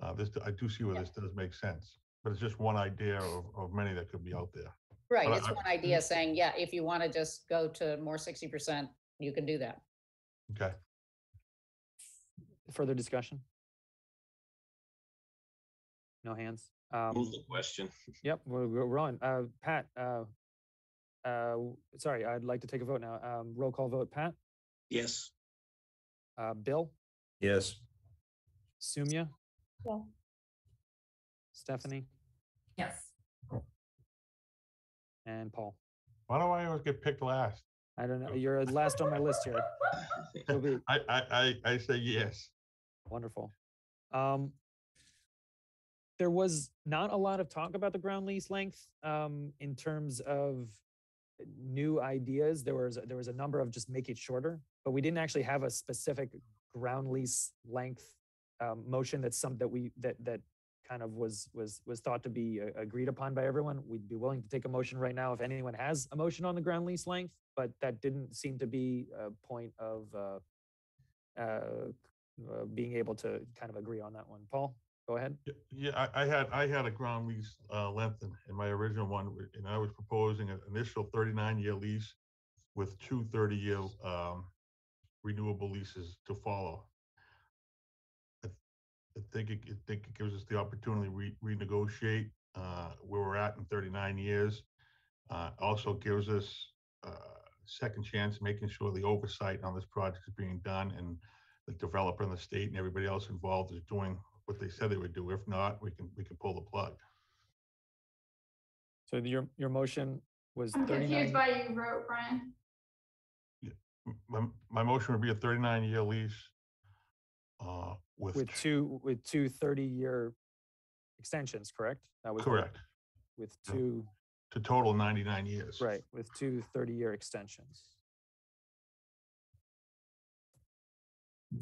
uh, this, I do see where
Yeah.
this does make sense, but it's just one idea of, of many that could be out there.
Right,
But
it's
I-
one idea saying, yeah, if you want to just go to more sixty percent, you can do that.
Okay,
further discussion? No hands? Um,
Move the question.
Yep, we're, we're we're on. Uh, Pat, uh, uh, sorry, I'd like to take a vote now. Um, roll call vote, Pat,
Yes.
uh, Bill,
Yes.
Sumya,
Yeah.
Stephanie,
Yes.
and Paul.
why do I always get picked last?
I don't know, you're last on my list here. You'll be
I, I, I, I say yes.
wonderful. Um, there was not a lot of talk about the ground lease length, um, in terms of new ideas. There was, there was a number of just make it shorter, but we didn't actually have a specific ground lease length um, motion that's some that we, that, that kind of was, was, was thought to be uh, agreed upon by everyone. We'd be willing to take a motion right now if anyone has a motion on the ground lease length, but that didn't seem to be a point of, uh, uh, being able to kind of agree on that one. Paul, go ahead.
Yeah, I, I had, I had a ground lease, uh, length in, in my original one, and I was proposing an initial thirty-nine year lease with two 30 year, um, renewable leases to follow. I th- I think it, I think it gives us the opportunity to re- renegotiate, uh, where we're at in thirty-nine years. Uh, also gives us, uh, second chance, making sure the oversight on this project is being done and the developer and the state and everybody else involved is doing what they said they would do. If not, we can, we can pull the plug.
So your, your motion was
I'm confused by you wrote, Brian.
M- My, my motion would be a thirty-nine year lease. Uh, with,
With two, with two 30-year extensions, correct? That was the-
correct,
With
Yeah.
two,
to total ninety-nine years.
right, with two 30-year extensions.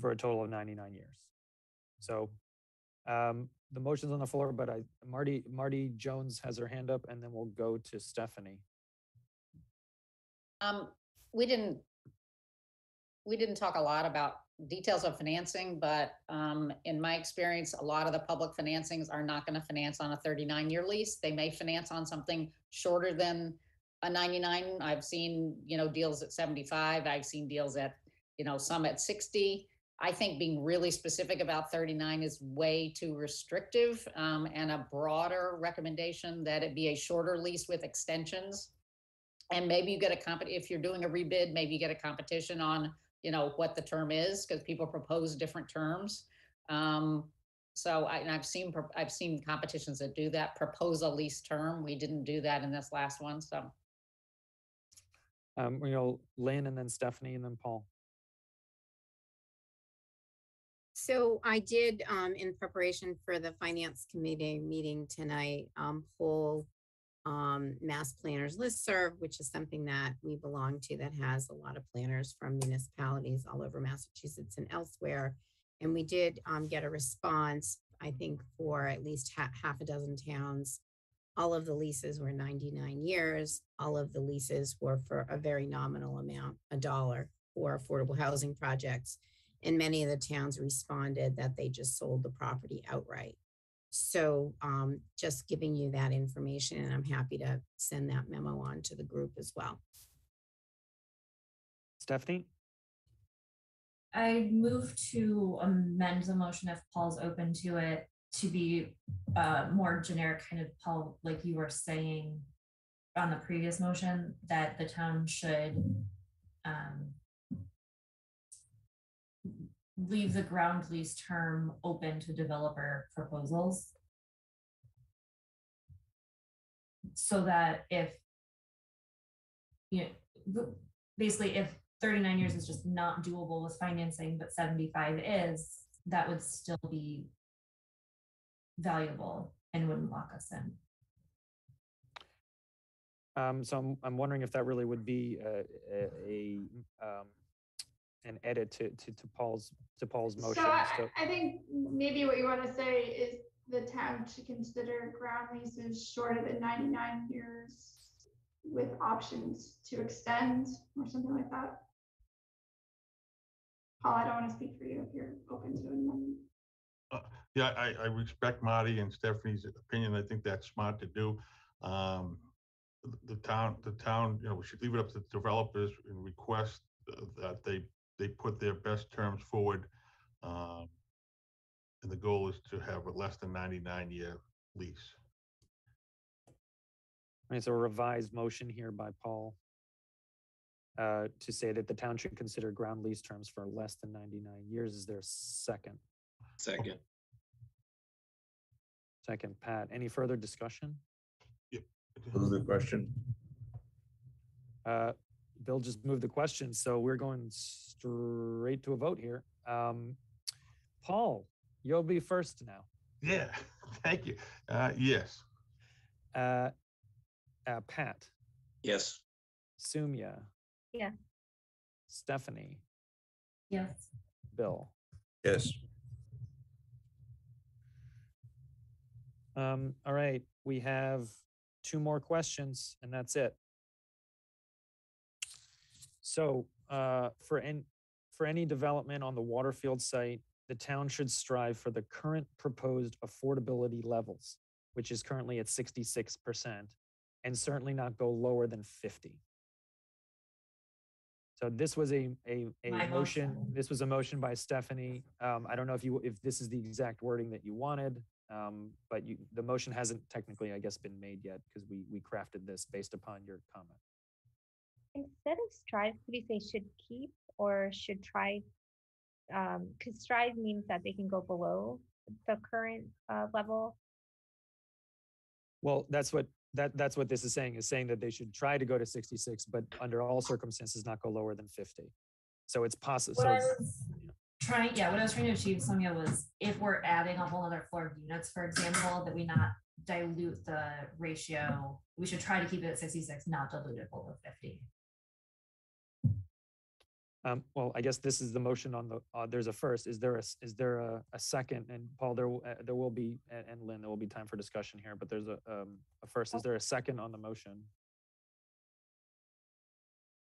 For a total of 99 years. So um, the motion's on the floor, but I, Marty, Marty Jones has her hand up and then we'll go to Stephanie.
Um, we didn't, we didn't talk a lot about details of financing, but, um, in my experience, a lot of the public financings are not gonna finance on a thirty-nine year lease. They may finance on something shorter than a ninety-nine. I've seen, you know, deals at seventy-five. I've seen deals at, you know, some at sixty. I think being really specific about thirty-nine is way too restrictive, um, and a broader recommendation that it be a shorter lease with extensions. And maybe you get a comp, if you're doing a rebid, maybe you get a competition on, you know, what the term is, because people propose different terms. Um, so I, and I've seen, pro- I've seen competitions that do that, propose a lease term. We didn't do that in this last one, so.
Um, you know, Lynn and then Stephanie and then Paul.
So I did, um, in preparation for the finance committee meeting tonight, um, pull um, Mass Planners Listserv, which is something that we belong to that has a lot of planners from municipalities all over Massachusetts and elsewhere. And we did, um, get a response, I think, for at least ha- half a dozen towns all of the leases were 99 years. All of the leases were for a very nominal amount, a dollar for affordable housing projects. And many of the towns responded that they just sold the property outright. So um, just giving you that information, and I'm happy to send that memo on to the group as well.
Stephanie?
I move to amend the motion if Paul's open to it to be uh more generic, kind of Paul, like you were saying on the previous motion, that the town should um leave the ground lease term open to developer proposals. So that if you know, basically if thirty-nine years is just not doable with financing, but seventy-five is, that would still be valuable and wouldn't lock us in.
Um, so I'm, I'm wondering if that really would be a, a, a, um, an edit to, to, to Paul's, to Paul's motion.
So I,
So,
I think maybe what you want to say is the town should consider ground leases shorter than ninety-nine years with options to extend or something like that. Paul, I don't want to speak for you if you're open to it.
Yeah, I, I respect Marty and Stephanie's opinion. I think that's smart to do. Um, the- the town, the town, you know, we should leave it up to the developers and request uh, that they, they put their best terms forward. Um, and the goal is to have a less than ninety-nine year lease.
it's a revised motion here by Paul uh, to say that the town should consider ground lease terms for less than ninety-nine years. Is there a second?
Second,
Second, Pat. Any further discussion?
Move the question.
Uh, Bill just moved the question, so we're going straight to a vote here. Um, Paul, you'll be first now.
Yeah, thank you. Uh, yes,
Uh, uh, Pat,
yes,
Sumya.
Yeah.
Stephanie,
Yes.
Bill.
Yes.
Um, all right, we have two more questions and that's it. So, uh, for any, for any development on the Waterfield site, the town should strive for the current proposed affordability levels, which is currently at sixty-six percent, and certainly not go lower than fifty. So this was a, a, a
My
motion,
motion.
this was a motion by Stephanie. Um, I don't know if you, if this is the exact wording that you wanted. Um, but you, the motion hasn't technically, I guess, been made yet because we, we crafted this based upon your comment.
Instead of strive, could you say should keep or should try? Um, because strive means that they can go below the current uh level.
Well, that's what, that, that's what this is saying, is saying that they should try to go to sixty-six, but under all circumstances, not go lower than fifty. So it's possible,
What
so,
I
it's-
was trying, yeah, what I was trying to achieve, Sonia, was if we're adding a whole other floor of units, for example, that we not dilute the ratio. We should try to keep it at sixty-six, not dilute it below fifty.
Um, well, I guess this is the motion on the, uh, there's a first, is there a, s- is there a, a second? And Paul, there, will- uh, there will be, and, and Lynn, there will be time for discussion here, but there's a, um, a first, is there a second on the motion?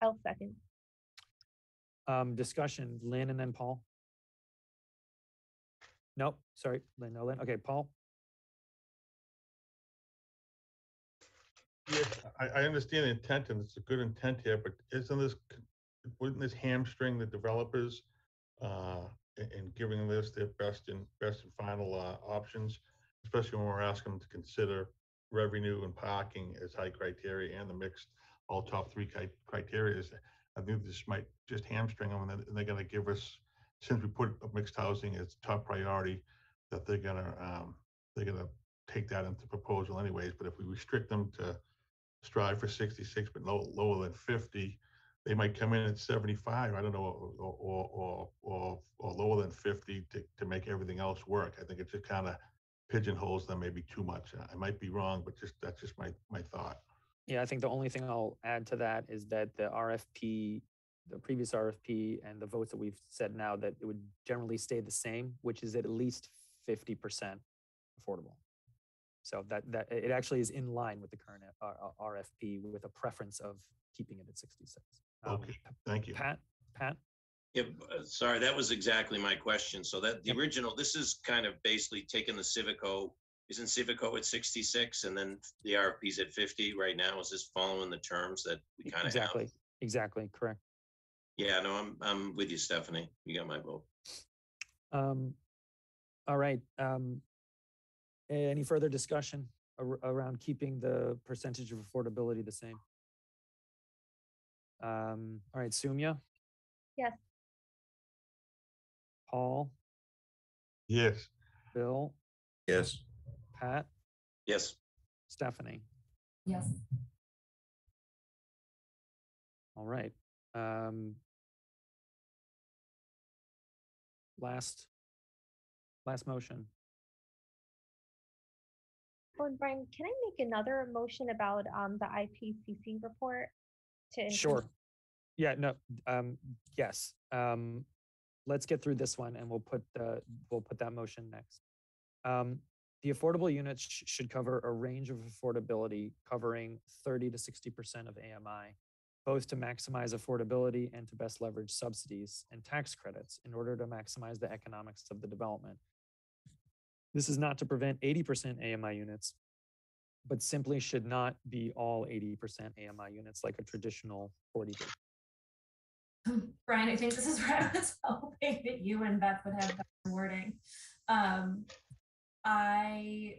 I'll second.
Um, discussion, Lynn and then Paul? Nope, sorry, Lynn, no Lynn, okay, Paul?
yes, I, I understand the intent and it's a good intent here, but isn't this, c- wouldn't this hamstring the developers? Uh, in, in giving this their best and, best and final, uh, options? Especially when we're asking them to consider revenue and parking as high criteria and the mixed, all top three criteria? I think this might just hamstring them and they're gonna give us, since we put mixed housing as top priority, that they're gonna, um, they're gonna take that into proposal anyways, but if we restrict them to strive for sixty-six, but no, lower than fifty, they might come in at seventy-five, I don't know, or, or, or, or, lower than fifty to, to make everything else work. I think it just kind of pigeonholes them maybe too much. I might be wrong, but just, that's just my, my thought.
Yeah, I think the only thing I'll add to that is that the RFP, the previous RFP and the votes that we've said now, that it would generally stay the same, which is at least fifty percent affordable. So that, that, it actually is in line with the current uh, RFP with a preference of keeping it at 66. Um,
Okay, thank you.
Pat, Pat?
Yeah, uh, sorry, that was exactly my question. So that the original, this is kind of basically taking the Civico, isn't Civico at sixty-six and then the RFP's at fifty right now? Is this following the terms that we kind of have?
Exactly, exactly, correct.
Yeah, no, I'm, I'm with you, Stephanie. You got my vote.
Um, all right, um, any further discussion ar- around keeping the percentage of affordability the same? Um, all right, Sumya?
Yes.
Paul,
Yes,
Bill,
Yes.
Pat,
Yes,
Stephanie?
Yes.
All right. Um, last, last motion.
Oh, and Brian, can I make another motion about um the IPCC report? To
Sure. Yeah, no, um, yes. Um, let's get through this one and we'll put the, we'll put that motion next. Um, the affordable units sh- should cover a range of affordability covering thirty to sixty percent of AMI, both to maximize affordability and to best leverage subsidies and tax credits in order to maximize the economics of the development. This is not to prevent eighty percent AMI units, but simply should not be all eighty percent AMI units like a traditional forty B.
Brian, I think this is where I was hoping that you and Beth would have better wording. Um, I,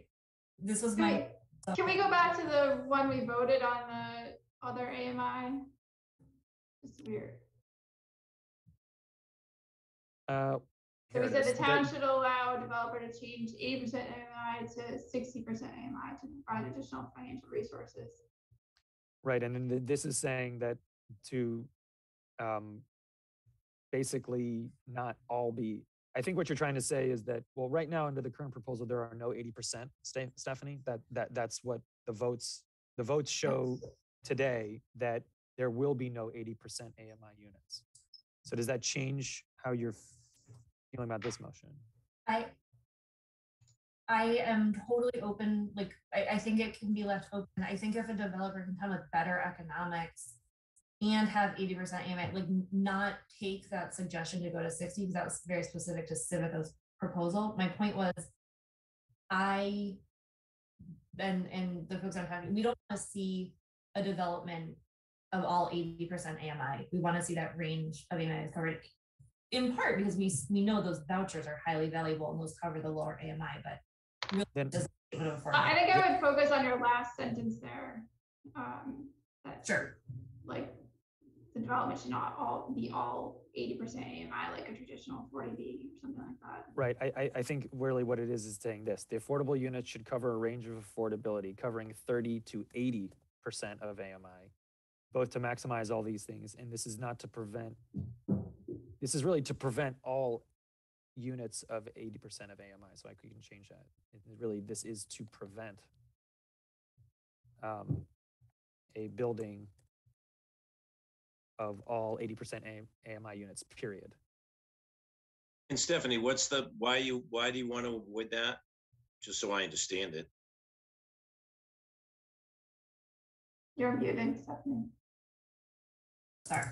this was
Can
my.
we, can we go back to the one we voted on the other AMI? It's weird.
Uh,
So we said the town should allow a developer to change eighty percent AMI to sixty percent AMI to provide additional financial resources.
Right, and then th- this is saying that to um, basically not all be, I think what you're trying to say is that, well, right now, under the current proposal, there are no eighty percent, Stephanie, that, that, that's what the votes, the votes show today, that there will be no eighty percent AMI units. So does that change how you're feeling about this motion?
I I am totally open, like, I, I think it can be left open. I think if a developer can come with better economics and have eighty percent AMI, like not take that suggestion to go to sixty, because that was very specific to Civico's proposal. My point was, I and and the folks I'm talking, we don't want to see a development of all eighty percent AMI. We want to see that range of AMI covered in part because we, we know those vouchers are highly valuable and those cover the lower AMI, but really
Then-
doesn't give it affordable.
I I think I would focus on your last sentence there. Um, that
Sure,
like the development should not all be all eighty percent AMI like a traditional forty B or something like that.
Right, I, I, I think really what it is is saying this, the affordable units should cover a range of affordability covering thirty to eighty percent of AMI, both to maximize all these things, and this is not to prevent, this is really to prevent all units of eighty percent of AMI, so I can change that. It- it Really, this is to prevent um, a building of all eighty percent AMI units, period.
and Stephanie, what's the, why you, why do you want to avoid that? Just so I understand it.
You're muted, Stephanie.
sorry,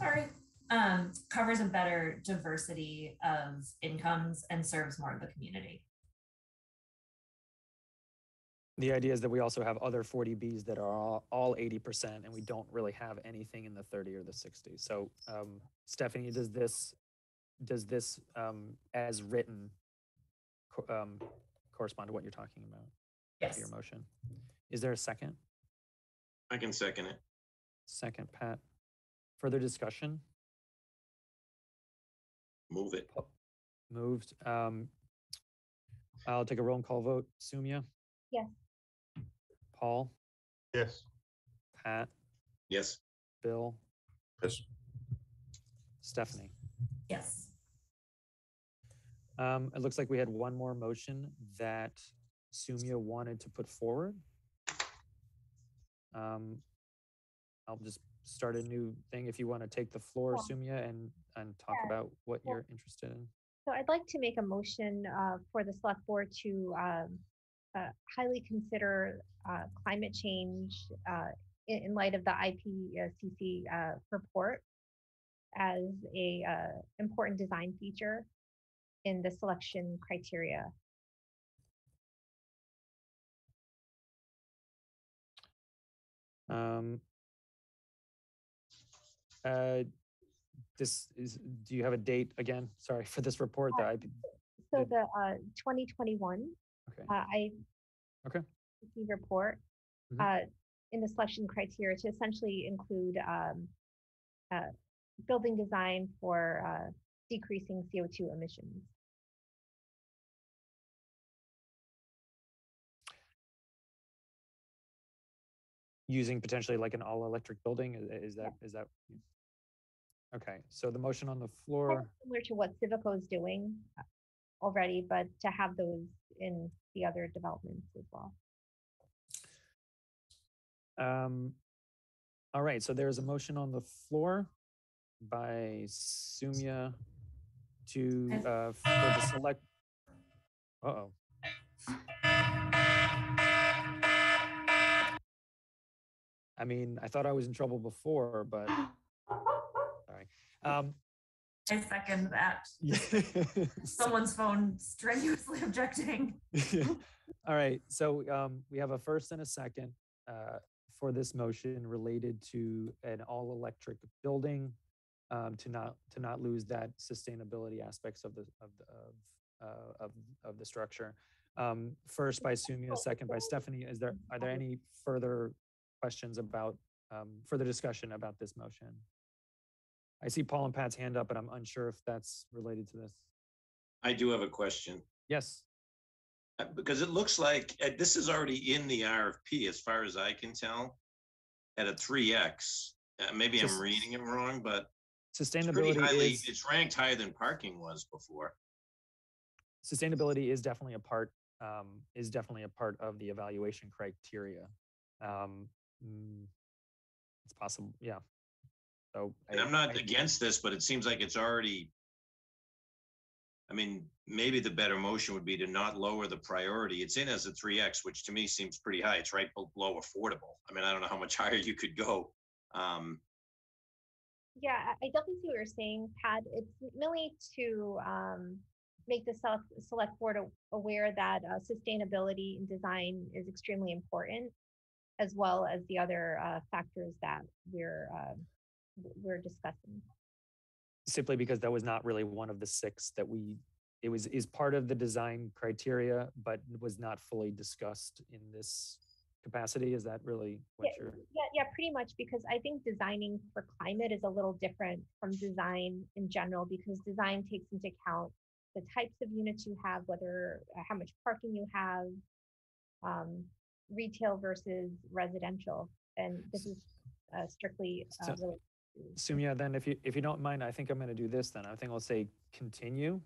sorry. Um, covers a better diversity of incomes and serves more of the community.
The idea is that we also have other forty Bs that are all, all eighty percent and we don't really have anything in the thirty or the sixty. So, um, Stephanie, does this, does this, um, as written, co- um, correspond to what you're talking about?
Yes,
Your motion? Is there a second?
I can second it.
Second, Pat? Further discussion?
Move it.
Moved. Um, I'll take a roll call vote. Sumya?
Yes.
Paul?
yes,
Pat?
Yes,
Bill?
Yes.
Stephanie?
yes.
Um, it looks like we had one more motion that Sumya wanted to put forward. Um, I'll just start a new thing if you want to take the floor,
Yeah.
Sumya, and, and talk
Yeah.
about what you're interested in.
So I'd like to make a motion uh, for the select board to um, uh, highly consider uh, climate change uh, in, in light of the IPCC uh, report as a uh, important design feature in the selection criteria.
Um, uh, this is, do you have a date again? Sorry for this report that I,
So the uh, 2021
okay,
uh, I
Okay.
Report
Mhm.
uh, in the selection criteria to essentially include um, uh, building design for uh, decreasing CO2 emissions.
Using potentially like an all-electric building, i- is that, is that? Okay, so the motion on the floor,
Similar to what Civico is doing uh, already, but to have those in the other developments as well.
um, all right, so there's a motion on the floor by Sumya to, uh, for the select. Uh-oh. I mean, I thought I was in trouble before, but, sorry. Um,
I second that. Someone's phone strenuously objecting.
All right, so um, we have a first and a second uh, for this motion related to an all-electric building um, to not, to not lose that sustainability aspects of the, of, the- of, uh, of, of the structure. Um, First by Sumia, second by Stephanie. Is there, are there any further questions about, um, further discussion about this motion? I see Paul and Pat's hand up, but I'm unsure if that's related to this.
I do have a question.
Yes,
Uh, Because it looks like, uh, this is already in the RFP, as far as I can tell, at a three X. Uh, Maybe
Just-
I'm reading it wrong, but it's pretty
sustainability
highly,
is.
it's ranked higher than parking was before.
sustainability is definitely a part um, is definitely a part of the evaluation criteria. Um, mm, it's possible, yeah. So
And
I-
I'm not
I-
against this, but it seems like it's already. I mean, maybe the better motion would be to not lower the priority. It's in as a three X, which to me seems pretty high. It's right below affordable. I mean, I don't know how much higher you could go. Um,
Yeah, I I definitely see what you're saying, Pat. It's merely to um, make the select, select board aware that uh, sustainability in design is extremely important, as well as the other uh, factors that we're uh, we're discussing.
simply because that was not really one of the six that we, it was, is part of the design criteria, but was not fully discussed in this capacity. Is that really what you're?
Yeah, yeah, pretty much because I think designing for climate is a little different from design in general because design takes into account the types of units you have, whether uh, how much parking you have, um, retail versus residential, and this is uh, strictly uh,
So- Sumya, then if you, if you don't mind, I think I'm going to do this then. I think I'll say continue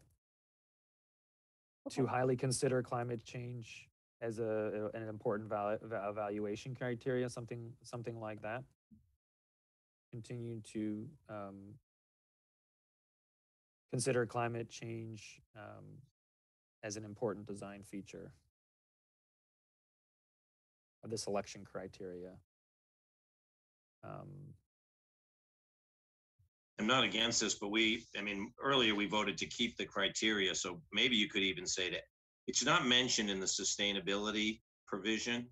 to highly consider climate change as a, an important val- evaluation criteria, something, something like that. Continue to um, consider climate change um, as an important design feature of the selection criteria. Um,
I'm not against this, but we, I mean, earlier we voted to keep the criteria, so maybe you could even say that it's not mentioned in the sustainability provision.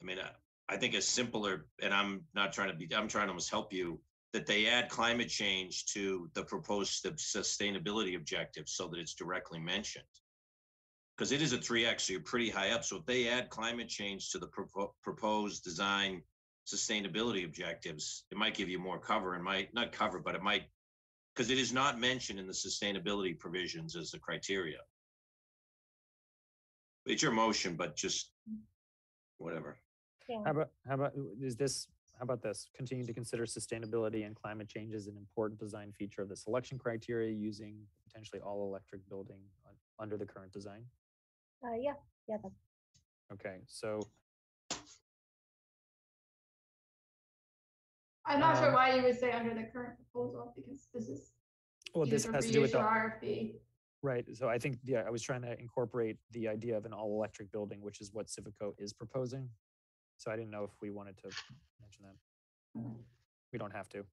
I mean, I, I think a simpler, and I'm not trying to be, I'm trying to almost help you, that they add climate change to the proposed sus- sustainability objectives so that it's directly mentioned. Because it is a three X, so you're pretty high up. So if they add climate change to the propo- proposed design sustainability objectives, it might give you more cover and might, not cover, but it might, because it is not mentioned in the sustainability provisions as a criteria. It's your motion, but just whatever.
yeah.
How about, how about, is this, how about this? Continue to consider sustainability and climate change as an important design feature of the selection criteria using potentially all electric building un- under the current design?
Uh, yeah, yeah, that's
Okay, so,
I'm not sure
Um,
why you would say under the current proposal, because this is.
well, this has to do with the,
RFP.
Right, so I think, yeah, I was trying to incorporate the idea of an all-electric building, which is what Civico is proposing. So I didn't know if we wanted to mention that. We don't have to.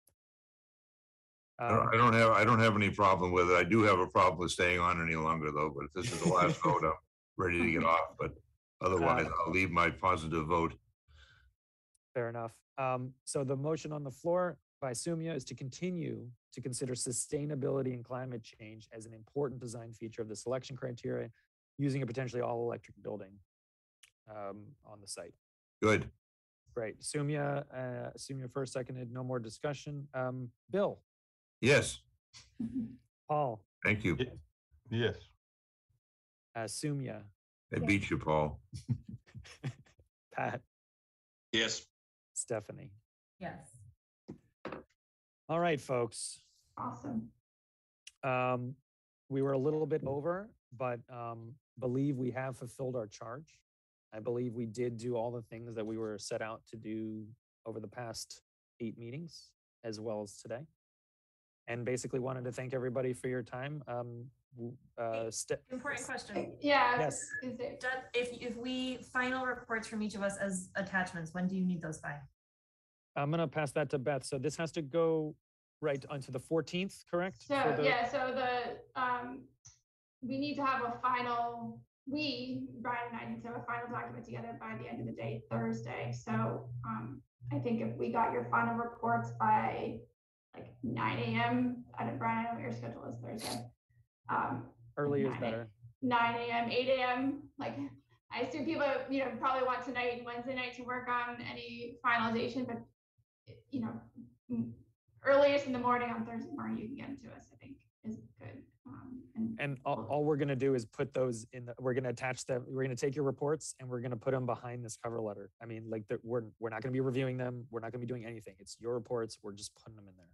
I don't-
Um,
I don't have, I don't have any problem with it. I do have a problem with staying on any longer though, but if this is the last vote, I'm ready to get off, but otherwise I'll leave my positive vote.
Fair enough. Um, so the motion on the floor by Sumia is to continue to consider sustainability and climate change as an important design feature of the selection criteria, using a potentially all-electric building um, on the site.
Good.
Great. Sumia, uh, Sumia first, seconded, no more discussion. Um, Bill,
Yes,
Paul,
thank you.
Yes.
Uh, Sumia,
I beat you, Paul.
Pat,
Yes,
Stephanie.
Yes.
All right, folks.
Awesome.
Um, we were a little bit over, but um, believe we have fulfilled our charge. I believe we did do all the things that we were set out to do over the past eight meetings, as well as today. And basically wanted to thank everybody for your time. Um, w- uh, Ste-
Important question.
Yeah.
Yes.
Is it,
Does, if, if we, final reports from each of us as attachments, when do you need those by?
I'm gonna pass that to Beth. So this has to go right onto the 14th, correct?
so,
For the-
yeah, so the, um, we need to have a final, we, Brian and I need to have a final document together by the end of the day, Thursday. So, um, I think if we got your final reports by like nine AM, I don't, Brian, I don't know what your schedule is Thursday. Um,
Early is better.
nine AM, eight AM, like, I assume people, you know, probably want tonight and Wednesday night to work on any finalization, but, you know, earliest in the morning on Thursday morning, you can get into us, I think, is good. Um, and
And all, all we're gonna do is put those in, the we're gonna attach them, we're gonna take your reports and we're gonna put them behind this cover letter. I mean, like, the- we're, we're not gonna be reviewing them. We're not gonna be doing anything. It's your reports. We're just putting them in there.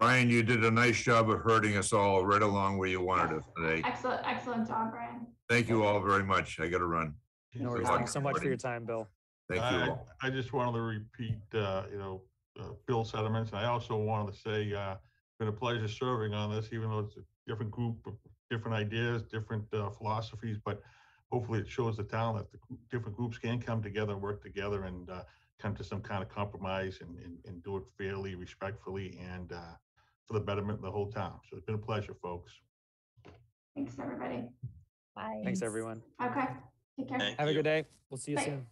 Ryan, you did a nice job of herding us all right along where you wanted us today.
Excellent, excellent job, Brian.
Thank you all very much. I gotta run.
No worries. Thanks so much for your time, Bill.
Thank
I-
you
I-
all.
I just wanted to repeat, uh, you know, uh, Bill's sentiments. And I also wanted to say, uh, been a pleasure serving on this, even though it's a different group, of different ideas, different uh, philosophies, but hopefully it shows the town that the gr- different groups can come together, and work together and uh, come to some kind of compromise and, and, and do it fairly, respectfully, and uh, for the betterment of the whole town. So it's been a pleasure, folks.
Thanks, everybody.
Bye.
Thanks, everyone.
Okay, take care.
Thank
Have a
you.
good day. We'll see you
Bye.
soon.